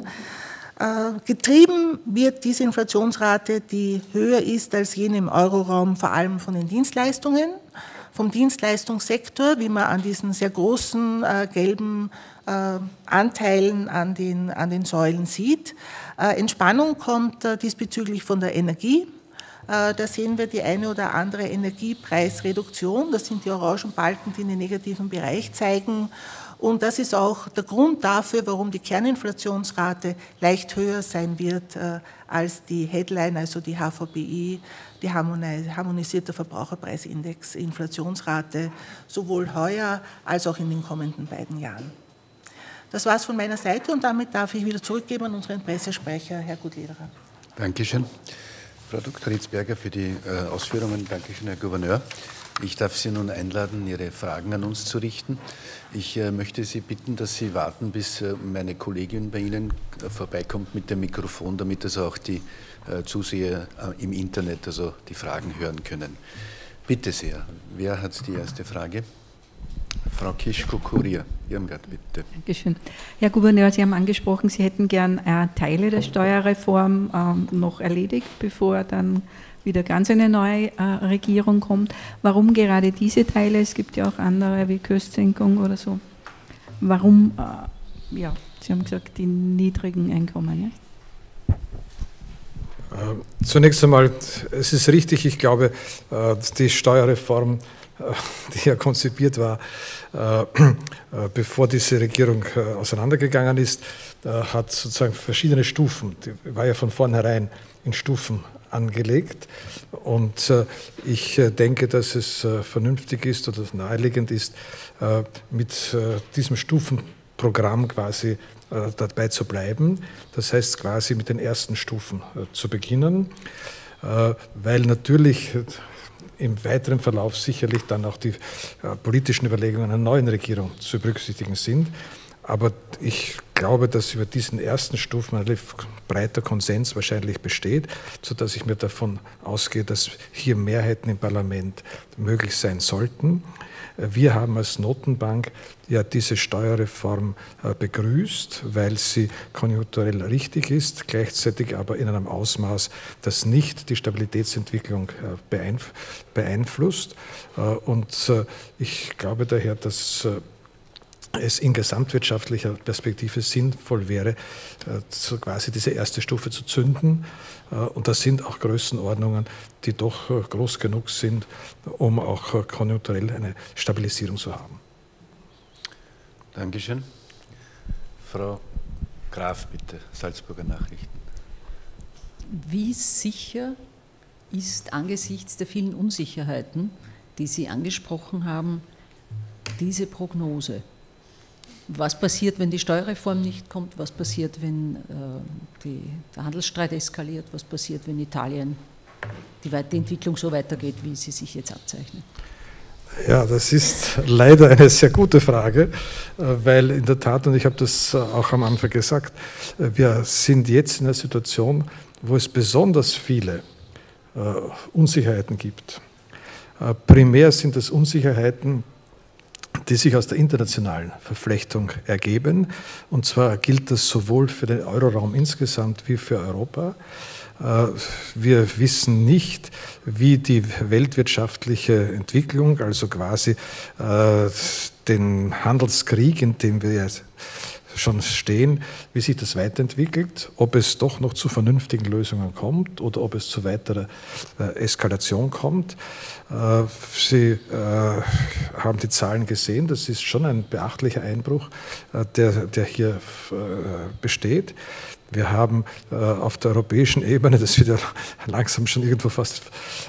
Äh, getrieben wird diese Inflationsrate, die höher ist als jene im Euroraum, vor allem von den Dienstleistungen, vom Dienstleistungssektor, wie man an diesen sehr großen äh, gelben äh, Anteilen an den, an den Säulen sieht. Entspannung kommt diesbezüglich von der Energie. Äh, da sehen wir die eine oder andere Energiepreisreduktion. Das sind die orangen Balken, die den negativen Bereich zeigen. Und das ist auch der Grund dafür, warum die Kerninflationsrate leicht höher sein wird äh, als die Headline, also die HVBI, die harmonisierte Verbraucherpreisindex Inflationsrate, sowohl heuer als auch in den kommenden beiden Jahren. Das war es von meiner Seite und damit darf ich wieder zurückgeben an unseren Pressesprecher, Herr Gutlederer. Dankeschön. Frau Dr. Ritzberger, für die äh, Ausführungen. Dankeschön, Herr Gouverneur. Ich darf Sie nun einladen, Ihre Fragen an uns zu richten. Ich äh, möchte Sie bitten, dass Sie warten, bis äh, meine Kollegin bei Ihnen vorbeikommt mit dem Mikrofon, damit also auch die Zuseher im Internet also die Fragen hören können. Bitte sehr. Wer hat die erste Frage? Frau Kischko-Kurier, Irmgard, bitte. Dankeschön. Herr Gouverneur, Sie haben angesprochen, Sie hätten gern äh, Teile der Steuerreform ähm, noch erledigt, bevor dann wieder ganz eine neue äh, Regierung kommt. Warum gerade diese Teile? Es gibt ja auch andere wie Köstsenkung oder so. Warum, äh, ja, Sie haben gesagt, die niedrigen Einkommen. Ja? Ähm, zunächst einmal, es ist richtig, ich glaube, äh, die Steuerreform die ja konzipiert war, äh, äh, bevor diese Regierung äh, auseinandergegangen ist, hat sozusagen verschiedene Stufen, die war ja von vornherein in Stufen angelegt. Und ich denke, dass es vernünftig ist oder naheliegend ist, mit diesem Stufenprogramm quasi dabei zu bleiben. Das heißt quasi mit den ersten Stufen zu beginnen, weil natürlich im weiteren Verlauf sicherlich dann auch die äh, politischen Überlegungen einer neuen Regierung zu berücksichtigen sind. Aber ich glaube, dass über diesen ersten Stufen ein breiter Konsens wahrscheinlich besteht, sodass ich mir davon ausgehe, dass hier Mehrheiten im Parlament möglich sein sollten. Wir haben als Notenbank ja diese Steuerreform äh, begrüßt, weil sie konjunkturell richtig ist, gleichzeitig aber in einem Ausmaß, das nicht die Stabilitätsentwicklung äh, beeinflusst. Äh, und ich glaube daher, dass es in gesamtwirtschaftlicher Perspektive sinnvoll wäre, so quasi diese erste Stufe zu zünden. Und das sind auch Größenordnungen, die doch groß genug sind, um auch konjunkturell eine Stabilisierung zu haben. Dankeschön. Frau Graf, bitte, Salzburger Nachrichten. Wie sicher ist angesichts der vielen Unsicherheiten, die Sie angesprochen haben, diese Prognose? Was passiert, wenn die Steuerreform nicht kommt? Was passiert, wenn äh, die, der Handelsstreit eskaliert? Was passiert, wenn Italien die Entwicklung so weitergeht, wie sie sich jetzt abzeichnet? Ja, das ist leider eine sehr gute Frage, äh, weil in der Tat, und ich habe das äh, auch am Anfang gesagt, äh, wir sind jetzt in einer Situation, wo es besonders viele Unsicherheiten gibt. Primär sind es Unsicherheiten, die sich aus der internationalen Verflechtung ergeben. Und zwar gilt das sowohl für den Euroraum insgesamt wie für Europa. Wir wissen nicht, wie die weltwirtschaftliche Entwicklung, also quasi den Handelskrieg, in dem wir schon stehen, wie sich das weiterentwickelt, ob es doch noch zu vernünftigen Lösungen kommt oder ob es zu weiterer äh, Eskalation kommt. Äh, Sie äh, haben die Zahlen gesehen, das ist schon ein beachtlicher Einbruch, der, der hier besteht. Wir haben äh, auf der europäischen Ebene, das wird ja langsam schon irgendwo fast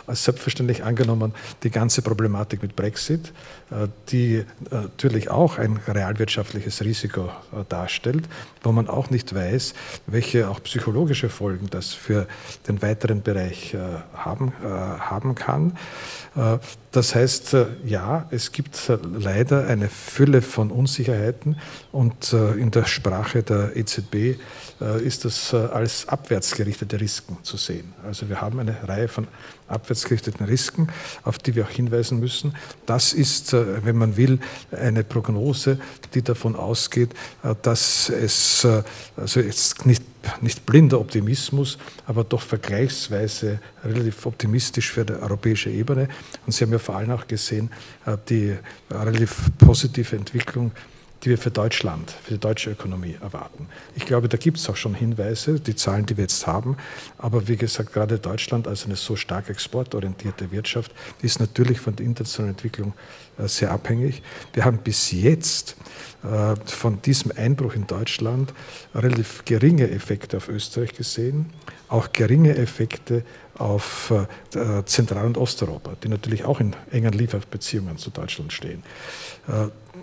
als selbstverständlich angenommen, die ganze Problematik mit Brexit, äh, die äh, natürlich auch ein realwirtschaftliches Risiko äh, darstellt, wo man auch nicht weiß, welche auch psychologische Folgen das für den weiteren Bereich äh, haben, äh, haben kann. Das heißt, ja, es gibt leider eine Fülle von Unsicherheiten und in der Sprache der EZB ist das als abwärtsgerichtete Risiken zu sehen. Also wir haben eine Reihe von abwärtsgerichteten Risiken, auf die wir auch hinweisen müssen. Das ist, wenn man will, eine Prognose, die davon ausgeht, dass es also jetzt nicht nicht blinder Optimismus, aber doch vergleichsweise relativ optimistisch für die europäische Ebene. Und Sie haben ja vor allem auch gesehen, äh, die relativ positive Entwicklung die wir für Deutschland, für die deutsche Ökonomie erwarten. Ich glaube, da gibt es auch schon Hinweise, die Zahlen, die wir jetzt haben. Aber wie gesagt, gerade Deutschland als eine so stark exportorientierte Wirtschaft ist natürlich von der internationalen Entwicklung äh, sehr abhängig. Wir haben bis jetzt äh, von diesem Einbruch in Deutschland relativ geringe Effekte auf Österreich gesehen, auch geringe Effekte auf äh, Zentral- und Osteuropa, die natürlich auch in engen Lieferbeziehungen zu Deutschland stehen.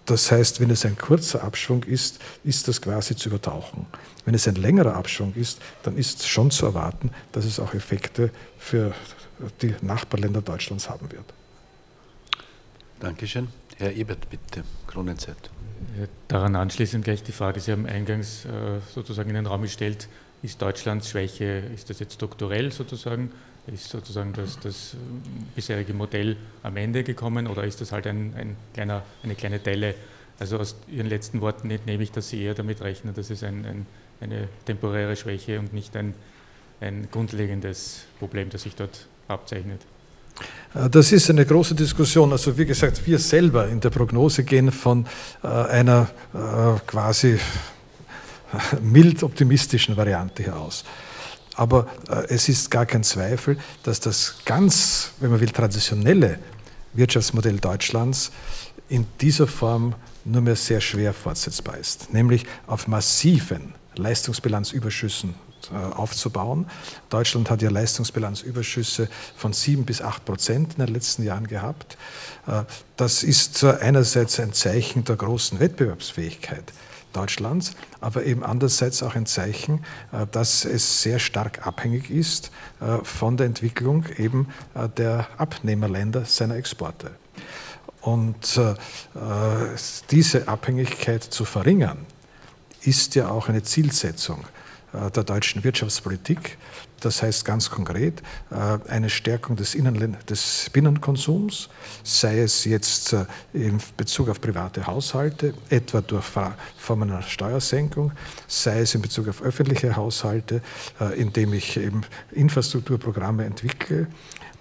Das heißt, wenn es ein kurzer Abschwung ist, ist das quasi zu übertauchen. Wenn es ein längerer Abschwung ist, dann ist schon zu erwarten, dass es auch Effekte für die Nachbarländer Deutschlands haben wird. Dankeschön. Herr Ebert, bitte, Kronenzeit. Daran anschließend gleich die Frage, Sie haben eingangs äh, sozusagen in den Raum gestellt, ist Deutschlands Schwäche, ist das jetzt strukturell sozusagen, ist sozusagen das, das bisherige Modell am Ende gekommen oder ist das halt ein, ein kleiner, eine kleine Delle? Also aus Ihren letzten Worten entnehme ich, dass Sie eher damit rechnen, dass es ein, ein, eine temporäre Schwäche und nicht ein, ein grundlegendes Problem, das sich dort abzeichnet. Äh, das ist eine große Diskussion. Also wie gesagt, wir selber in der Prognose gehen von äh, einer äh, quasi mild optimistischen Variante her aus. Aber es ist gar kein Zweifel, dass das ganz, wenn man will, traditionelle Wirtschaftsmodell Deutschlands in dieser Form nur mehr sehr schwer fortsetzbar ist, nämlich auf massiven Leistungsbilanzüberschüssen äh, aufzubauen. Deutschland hat ja Leistungsbilanzüberschüsse von sieben bis acht Prozent in den letzten Jahren gehabt. Äh, das ist einerseits ein Zeichen der großen Wettbewerbsfähigkeit. Deutschlands, aber eben andererseits auch ein Zeichen, äh, dass es sehr stark abhängig ist von der Entwicklung eben der Abnehmerländer seiner Exporte. Und diese Abhängigkeit zu verringern, ist ja auch eine Zielsetzung äh, der deutschen Wirtschaftspolitik. Das heißt ganz konkret äh, eine Stärkung des, des Binnenkonsums, sei es jetzt äh, in Bezug auf private Haushalte, etwa durch Formen einer Steuersenkung, sei es in Bezug auf öffentliche Haushalte, indem ich eben Infrastrukturprogramme entwickle,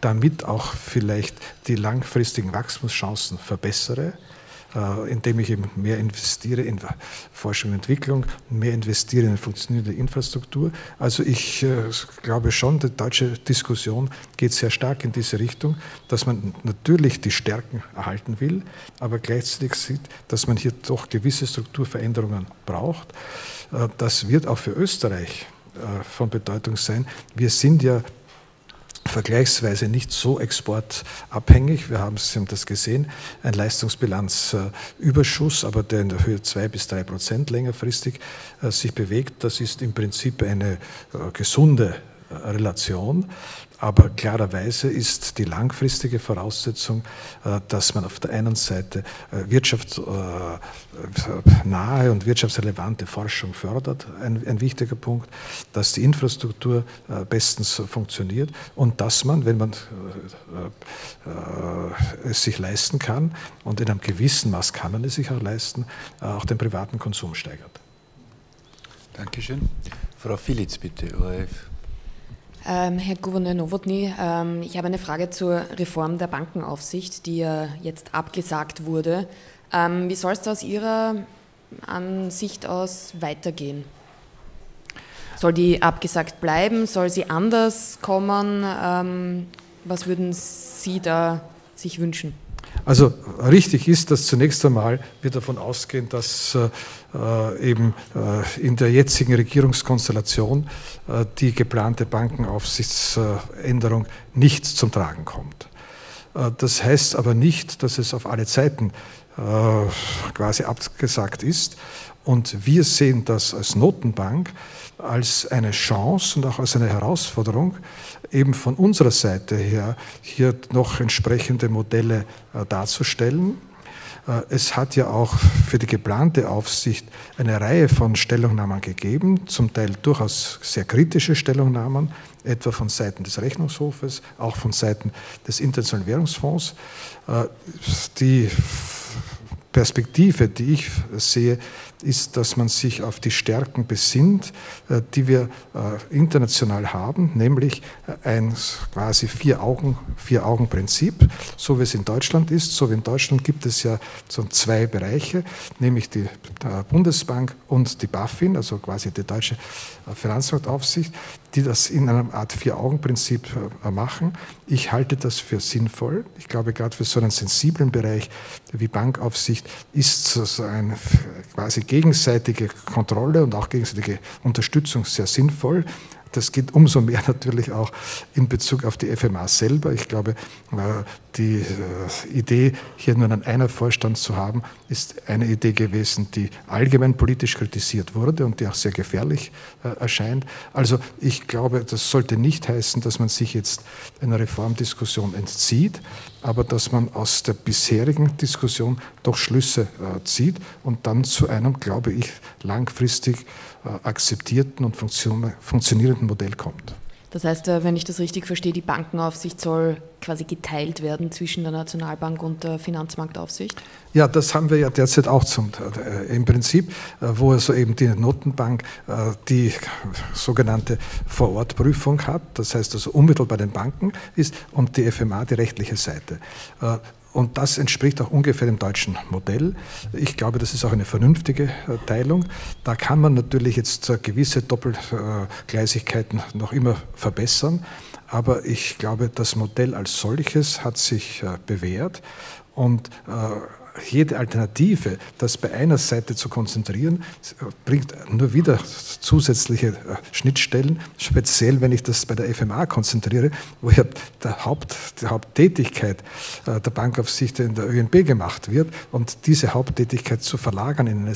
damit auch vielleicht die langfristigen Wachstumschancen verbessere. äh, indem ich eben mehr investiere in Forschung und Entwicklung, mehr investiere in funktionierende Infrastruktur. Also ich äh, glaube schon, die deutsche Diskussion geht sehr stark in diese Richtung, dass man natürlich die Stärken erhalten will, aber gleichzeitig sieht, dass man hier doch gewisse Strukturveränderungen braucht. Äh, das wird auch für Österreich von Bedeutung sein. Wir sind ja vergleichsweise nicht so exportabhängig. Wir haben, Sie haben das gesehen, ein Leistungsbilanzüberschuss, aber der in der Höhe 2 bis 3 Prozent längerfristig äh, sich bewegt. Das ist im Prinzip eine äh, gesunde äh, Relation. Aber klarerweise ist die langfristige Voraussetzung, äh, dass man auf der einen Seite äh, wirtschaftsnahe und wirtschaftsrelevante Forschung fördert, ein, ein wichtiger Punkt, dass die Infrastruktur bestens funktioniert und dass man, wenn man es sich leisten kann, und in einem gewissen Maß kann man es sich auch leisten, auch den privaten Konsum steigert. Dankeschön. Frau Filitz, bitte, ORF. Ähm, Herr Gouverneur Nowotny, ähm, ich habe eine Frage zur Reform der Bankenaufsicht, die ja jetzt abgesagt wurde. Ähm, wie soll es da aus Ihrer Ansicht aus weitergehen? Soll die abgesagt bleiben? Soll sie anders kommen? Ähm, was würden Sie da sich wünschen? Also richtig ist, dass zunächst einmal wir davon ausgehen, dass äh, eben äh, in der jetzigen Regierungskonstellation äh, die geplante Bankenaufsichtsänderung nicht zum Tragen kommt. Äh, das heißt aber nicht, dass es auf alle Zeiten äh, quasi abgesagt ist. Und wir sehen das als Notenbank als eine Chance und auch als eine Herausforderung, eben von unserer Seite her hier noch entsprechende Modelle äh, darzustellen. Äh, es hat ja auch für die geplante Aufsicht eine Reihe von Stellungnahmen gegeben, zum Teil durchaus sehr kritische Stellungnahmen, etwa von Seiten des Rechnungshofes, auch von Seiten des Internationalen Währungsfonds. Äh, die Perspektive, die ich sehe, ist, dass man sich auf die Stärken besinnt, äh, die wir äh, international haben, nämlich äh, ein quasi Vier-Augen, Vier-Augen-Prinzip, so wie es in Deutschland ist. So wie in Deutschland gibt es ja so zwei Bereiche, nämlich die Bundesbank und die BaFin, also quasi die deutsche Finanzmarktaufsicht, die das in einer Art Vier-Augen-Prinzip machen. Ich halte das für sinnvoll. Ich glaube, gerade für so einen sensiblen Bereich wie Bankaufsicht ist so ein quasi gegenseitige Kontrolle und auch gegenseitige Unterstützung sehr sinnvoll. Das geht umso mehr natürlich auch in Bezug auf die FMA selber. Ich glaube, äh, die äh, Idee, hier nur einen einer Vorstand zu haben, ist eine Idee gewesen, die allgemein politisch kritisiert wurde und die auch sehr gefährlich äh, erscheint. Also ich glaube, das sollte nicht heißen, dass man sich jetzt einer Reformdiskussion entzieht, aber dass man aus der bisherigen Diskussion doch Schlüsse zieht und dann zu einem, glaube ich, langfristig akzeptierten und funktionierenden Modell kommt. Das heißt, äh, wenn ich das richtig verstehe, die Bankenaufsicht soll quasi geteilt werden zwischen der Nationalbank und der Finanzmarktaufsicht? Ja, das haben wir ja derzeit auch zum, äh, im Prinzip, äh, wo also eben die Notenbank äh, die sogenannte Vorortprüfung hat, das heißt also unmittelbar den Banken ist und die FMA die rechtliche Seite. Und das entspricht auch ungefähr dem deutschen Modell. Ich glaube, das ist auch eine vernünftige äh, Teilung. Da kann man natürlich jetzt äh, gewisse Doppelgleisigkeiten noch immer verbessern. Aber ich glaube, das Modell als solches hat sich äh, bewährt. Und jede Alternative, das bei einer Seite zu konzentrieren, bringt nur wieder zusätzliche äh, Schnittstellen, speziell wenn ich das bei der FMA konzentriere, wo ja der Haupt, die Haupttätigkeit äh, der Bankaufsicht in der ÖNB gemacht wird und diese Haupttätigkeit zu verlagern in eine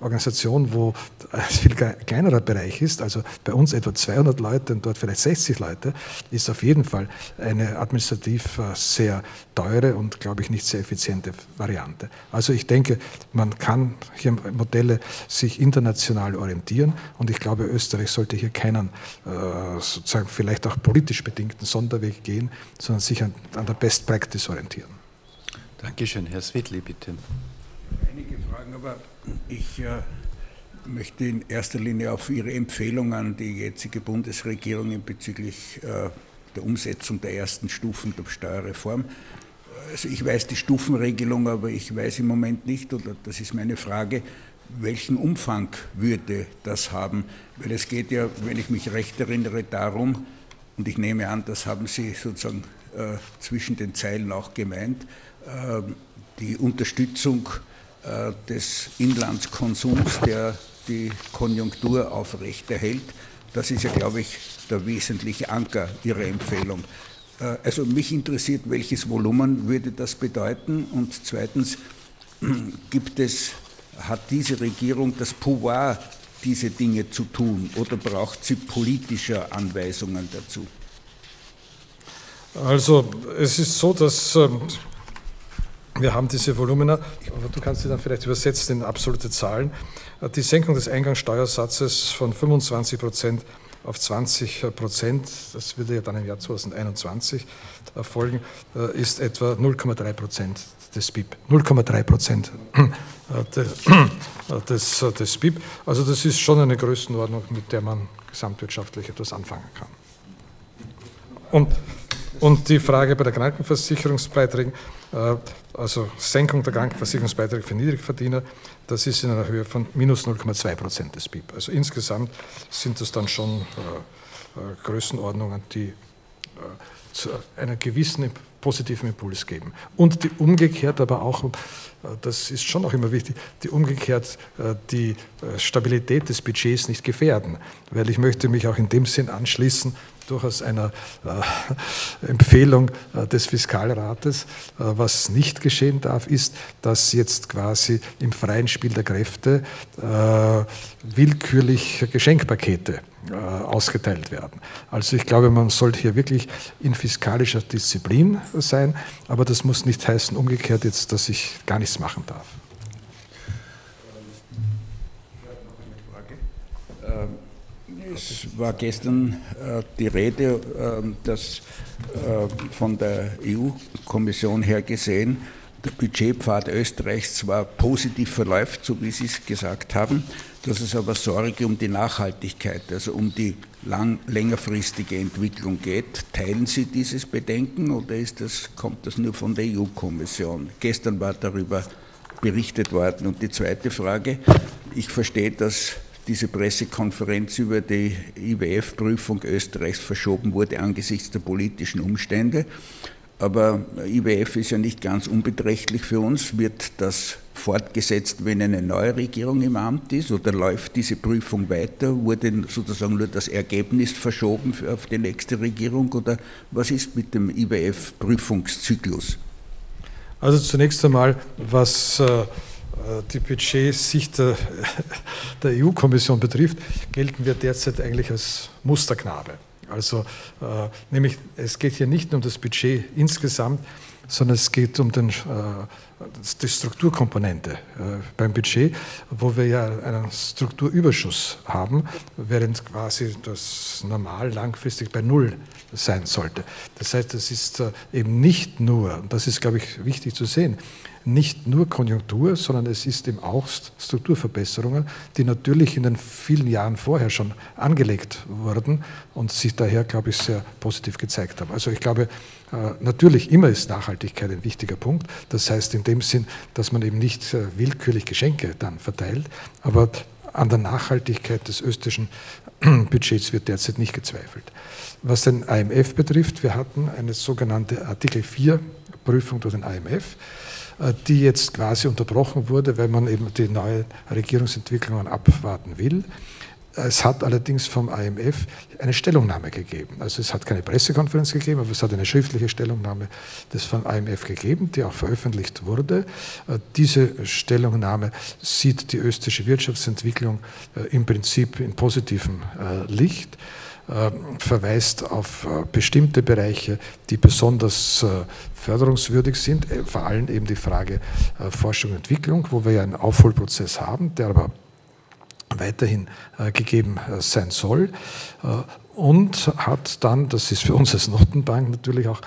Organisation, wo ein viel kleinerer Bereich ist, also bei uns etwa 200 Leute und dort vielleicht 60 Leute, ist auf jeden Fall eine administrativ äh, sehr teure und, glaube ich, nicht sehr effiziente Variante. Also ich denke, man kann hier Modelle sich international orientieren und ich glaube, Österreich sollte hier keinen äh, sozusagen vielleicht auch politisch bedingten Sonderweg gehen, sondern sich an, an der Best Practice orientieren. Dankeschön. Herr Svetli, bitte. Einige Fragen, aber ich äh, möchte in erster Linie auf Ihre Empfehlung an die jetzige Bundesregierung bezüglich äh, der Umsetzung der ersten Stufen der Steuerreform. Also ich weiß die Stufenregelung, aber ich weiß im Moment nicht, oder das ist meine Frage, welchen Umfang würde das haben? Weil es geht ja, wenn ich mich recht erinnere, darum, und ich nehme an, das haben Sie sozusagen äh, zwischen den Zeilen auch gemeint, äh, die Unterstützung äh, des Inlandskonsums, der die Konjunktur aufrechterhält. Das ist ja, glaube ich, der wesentliche Anker Ihrer Empfehlung. Äh, also mich interessiert, welches Volumen würde das bedeuten? Und zweitens, gibt es, hat diese Regierung das Pouvoir, diese Dinge zu tun oder braucht sie politische Anweisungen dazu? Also es ist so, dass ähm, wir haben diese Volumina, aber du kannst sie dann vielleicht übersetzen in absolute Zahlen. Äh, die Senkung des Eingangssteuersatzes von 25 Prozent auf 20 Prozent, das würde ja dann im Jahr 2021 erfolgen, äh, ist etwa 0,3 Prozent des BIP. 0,3 Prozent äh, des, des BIP. Also das ist schon eine Größenordnung, mit der man gesamtwirtschaftlich etwas anfangen kann. Und, und die Frage bei der Krankenversicherungsbeiträgen, äh, also Senkung der Krankenversicherungsbeiträge für Niedrigverdiener, das ist in einer Höhe von minus 0,2 Prozent des BIP. Also insgesamt sind das dann schon äh, äh, Größenordnungen, die zu einer gewissen positiven Impuls geben. Und die umgekehrt aber auch, das ist schon auch immer wichtig, die umgekehrt die Stabilität des Budgets nicht gefährden. Weil ich möchte mich auch in dem Sinn anschließen, durchaus einer äh, Empfehlung äh, des Fiskalrates. Äh, was nicht geschehen darf, ist, dass jetzt quasi im freien Spiel der Kräfte äh, willkürlich Geschenkpakete äh, ausgeteilt werden. Also ich glaube, man sollte hier wirklich in fiskalischer Disziplin sein, aber das muss nicht heißen umgekehrt jetzt, dass ich gar nichts machen darf. Es war gestern äh, die Rede, äh, dass äh, von der EU-Kommission her gesehen der Budgetpfad Österreichs zwar positiv verläuft, so wie Sie es gesagt haben, dass es aber Sorge um die Nachhaltigkeit, also um die lang, längerfristige Entwicklung geht. Teilen Sie dieses Bedenken oder das, kommt das nur von der EU-Kommission? Gestern war darüber berichtet worden. Und die zweite Frage, ich verstehe, dass diese Pressekonferenz über die IWF-Prüfung Österreichs verschoben wurde angesichts der politischen Umstände. Aber IWF ist ja nicht ganz unbeträchtlich für uns. Wird das fortgesetzt, wenn eine neue Regierung im Amt ist oder läuft diese Prüfung weiter? Wurde sozusagen nur das Ergebnis verschoben auf die nächste Regierung oder was ist mit dem IWF-Prüfungszyklus? Also zunächst einmal, was äh, die Budgetsicht der, der EU-Kommission betrifft, gelten wir derzeit eigentlich als Musterknabe. Also äh, nämlich, es geht hier nicht nur um das Budget insgesamt, sondern es geht um den, äh, die Strukturkomponente äh, beim Budget, wo wir ja einen Strukturüberschuss haben, während quasi das normal langfristig bei Null sein sollte. Das heißt, es ist äh, eben nicht nur, und das ist, glaube ich, wichtig zu sehen, nicht nur Konjunktur, sondern es ist eben auch Strukturverbesserungen, die natürlich in den vielen Jahren vorher schon angelegt wurden und sich daher, glaube ich, sehr positiv gezeigt haben. Also ich glaube, äh, natürlich immer ist Nachhaltigkeit ein wichtiger Punkt. Das heißt in dem Sinn, dass man eben nicht äh, willkürlich Geschenke dann verteilt, aber an der Nachhaltigkeit des österreichischen Budgets wird derzeit nicht gezweifelt. Was den IMF betrifft, wir hatten eine sogenannte Artikel 4 Prüfung durch den IMF. Äh, die jetzt quasi unterbrochen wurde, weil man eben die neuen Regierungsentwicklungen abwarten will. Es hat allerdings vom IMF eine Stellungnahme gegeben. Also es hat keine Pressekonferenz gegeben, aber es hat eine schriftliche Stellungnahme des vom IMF gegeben, die auch veröffentlicht wurde. Äh, diese Stellungnahme sieht die österreichische Wirtschaftsentwicklung äh, im Prinzip in positivem Licht. Ähm, verweist auf äh, bestimmte Bereiche, die besonders äh, förderungswürdig sind, äh, vor allem eben die Frage Forschung und Entwicklung, wo wir ja einen Aufholprozess haben, der aber weiterhin gegeben sein soll und hat dann, das ist für uns als Notenbank natürlich auch äh,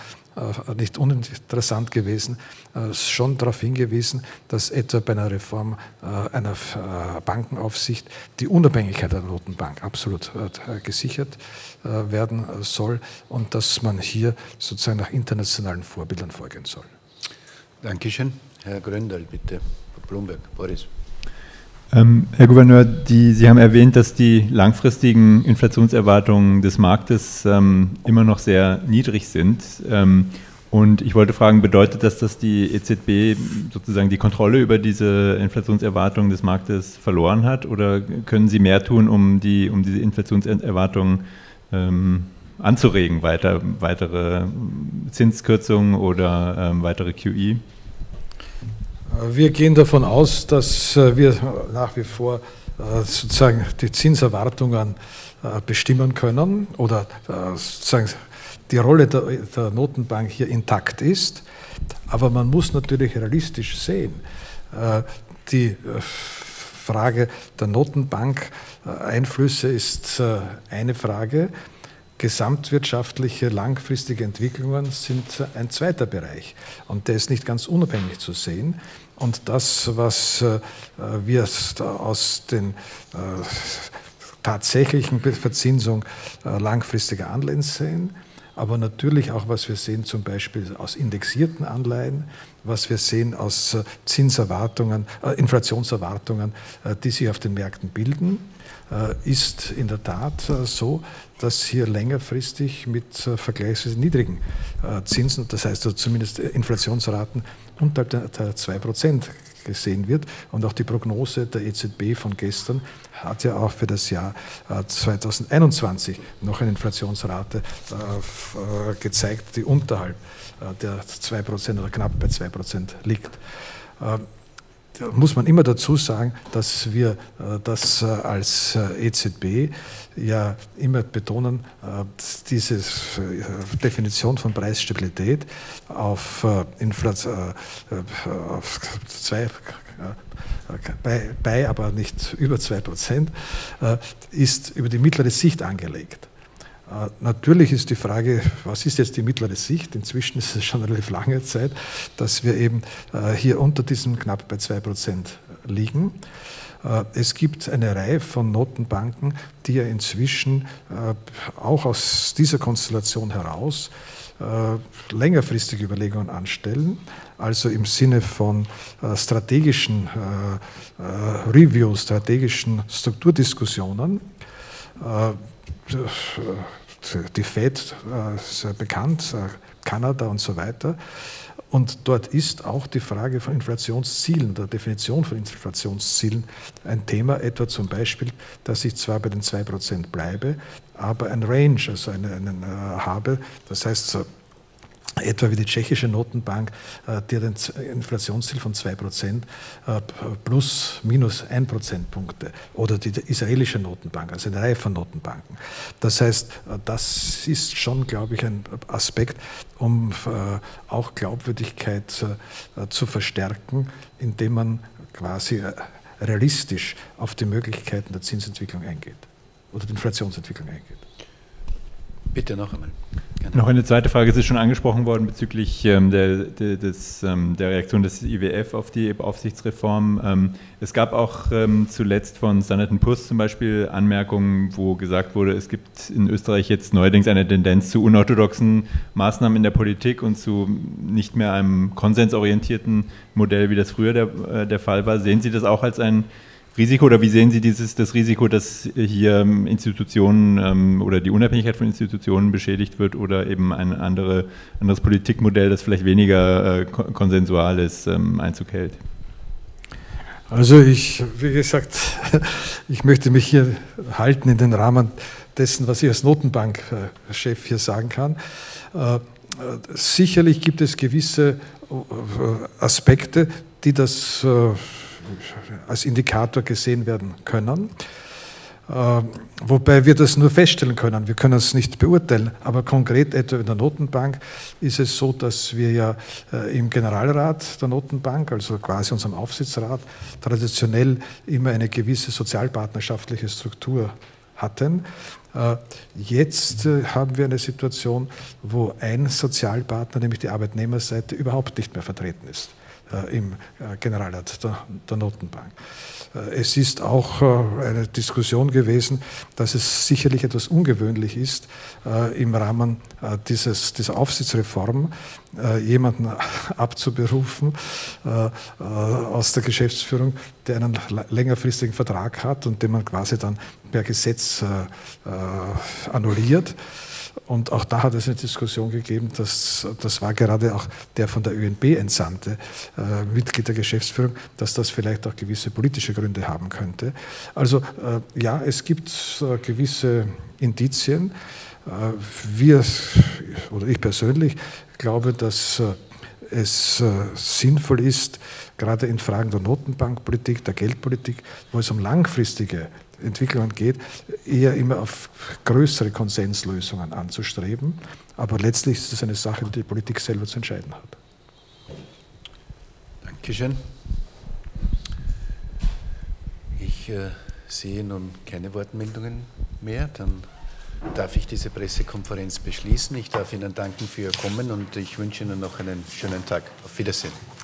nicht uninteressant gewesen, äh, schon darauf hingewiesen, dass etwa bei einer Reform äh, einer Bankenaufsicht die Unabhängigkeit der Notenbank absolut gesichert werden soll und dass man hier sozusagen nach internationalen Vorbildern vorgehen soll. Dankeschön. Herr Gröndal, bitte. Blumberg, Boris. Ähm, Herr Gouverneur, die, Sie haben erwähnt, dass die langfristigen Inflationserwartungen des Marktes ähm, immer noch sehr niedrig sind. Ähm, und ich wollte fragen, bedeutet das, dass die EZB sozusagen die Kontrolle über diese Inflationserwartungen des Marktes verloren hat? Oder können Sie mehr tun, um, die, um diese Inflationserwartungen ähm, anzuregen, weiter, weitere Zinskürzungen oder ähm, weitere QE? Wir gehen davon aus, dass äh, wir nach wie vor äh, sozusagen die Zinserwartungen äh, bestimmen können oder sozusagen die Rolle der, Notenbank hier intakt ist. Aber man muss natürlich realistisch sehen. Die Frage der Notenbank-Einflüsse ist eine Frage. Gesamtwirtschaftliche langfristige Entwicklungen sind ein zweiter Bereich und der ist nicht ganz unabhängig zu sehen. Und das, was äh, wir aus den äh, tatsächlichen Verzinsung äh, langfristiger Anleihen sehen, aber natürlich auch, was wir sehen zum Beispiel aus indexierten Anleihen, was wir sehen aus Zinserwartungen, Inflationserwartungen, die sich auf den Märkten bilden, ist in der Tat äh, so, dass hier längerfristig mit äh, vergleichsweise niedrigen Zinsen, das heißt zumindest Inflationsraten unterhalb der 2% gesehen wird. Und auch die Prognose der EZB von gestern hat ja auch für das Jahr 2021 noch eine Inflationsrate gezeigt, die unterhalb der 2% oder knapp bei 2% liegt muss man immer dazu sagen, dass wir äh, das äh, als äh, EZB ja immer betonen, diese Definition von Preisstabilität auf, Inflation, auf zwei bei, bei, aber nicht über 2 Prozent, ist über die mittlere Sicht angelegt. Äh, natürlich ist die Frage, was ist jetzt die mittlere Sicht? Inzwischen ist es schon eine relativ lange Zeit, dass wir eben äh, hier unter diesem knapp bei 2% liegen. Äh, es gibt eine Reihe von Notenbanken, die ja inzwischen auch aus dieser Konstellation heraus längerfristige Überlegungen anstellen, also im Sinne von strategischen Reviews, strategischen Strukturdiskussionen die Fed äh, ist bekannt, äh, Kanada und so weiter. Und dort ist auch die Frage von Inflationszielen, der Definition von Inflationszielen ein Thema, etwa zum Beispiel, dass ich zwar bei den 2% bleibe, aber ein Range, also einen, einen äh, habe, das heißt, etwa wie die tschechische Notenbank, äh, die hat ein Inflationsziel von 2% äh, plus minus 1 Prozentpunkte oder die israelische Notenbank, also eine Reihe von Notenbanken. Das heißt, äh, das ist schon, glaube ich, ein Aspekt, um auch Glaubwürdigkeit zu verstärken, indem man quasi realistisch auf die Möglichkeiten der Zinsentwicklung eingeht oder der Inflationsentwicklung eingeht. Bitte noch einmal. Gerne. Noch eine zweite Frage, es ist schon angesprochen worden bezüglich ähm, der, der, des, ähm, der, Reaktion des IWF auf die Aufsichtsreform. Ähm, es gab auch ähm, zuletzt von Standard Poor's zum Beispiel Anmerkungen, wo gesagt wurde, es gibt in Österreich jetzt neuerdings eine Tendenz zu unorthodoxen Maßnahmen in der Politik und zu nicht mehr einem konsensorientierten Modell, wie das früher der, äh, der Fall war. Sehen Sie das auch als ein Risiko oder wie sehen Sie dieses, das Risiko, dass hier ähm, Institutionen ähm, oder die Unabhängigkeit von Institutionen beschädigt wird oder eben ein andere, anderes Politikmodell, das vielleicht weniger äh, konsensual ist, ähm, Einzug hält? Also ich, wie gesagt, ich möchte mich hier halten in den Rahmen dessen, was ich als Notenbankchef hier sagen kann. Äh, sicherlich gibt es gewisse äh, Aspekte, die das äh, als Indikator gesehen werden können. Äh, wobei wir das nur feststellen können, wir können es nicht beurteilen, aber konkret etwa in der Notenbank ist es so, dass wir ja äh, im Generalrat der Notenbank, also quasi unserem Aufsichtsrat, traditionell immer eine gewisse sozialpartnerschaftliche Struktur hatten. Äh, jetzt haben wir eine Situation, wo ein Sozialpartner, nämlich die Arbeitnehmerseite, überhaupt nicht mehr vertreten ist. Äh, im äh, Generalrat der, der Notenbank. Äh, es ist auch eine Diskussion gewesen, dass es sicherlich etwas ungewöhnlich ist, im Rahmen dieses, dieser Aufsichtsreform jemanden abzuberufen aus der Geschäftsführung, der einen längerfristigen Vertrag hat und den man quasi dann per Gesetz annulliert. Und auch da hat es eine Diskussion gegeben, dass, das war gerade auch der von der ÖNB entsandte äh, Mitglied der Geschäftsführung, dass das vielleicht auch gewisse politische Gründe haben könnte. Also äh, ja, es gibt äh, gewisse Indizien. Äh, wir, oder ich persönlich, glaube, dass äh, es äh, sinnvoll ist, gerade in Fragen der Notenbankpolitik, der Geldpolitik, wo es um langfristige Entwicklungen geht, eher immer auf größere Konsenslösungen anzustreben. Aber letztlich ist es eine Sache, die die Politik selber zu entscheiden hat. Dankeschön. Ich äh, sehe nun keine Wortmeldungen mehr. Dann darf ich diese Pressekonferenz beschließen. Ich darf Ihnen danken für Ihr Kommen und ich wünsche Ihnen noch einen schönen Tag. Auf Wiedersehen.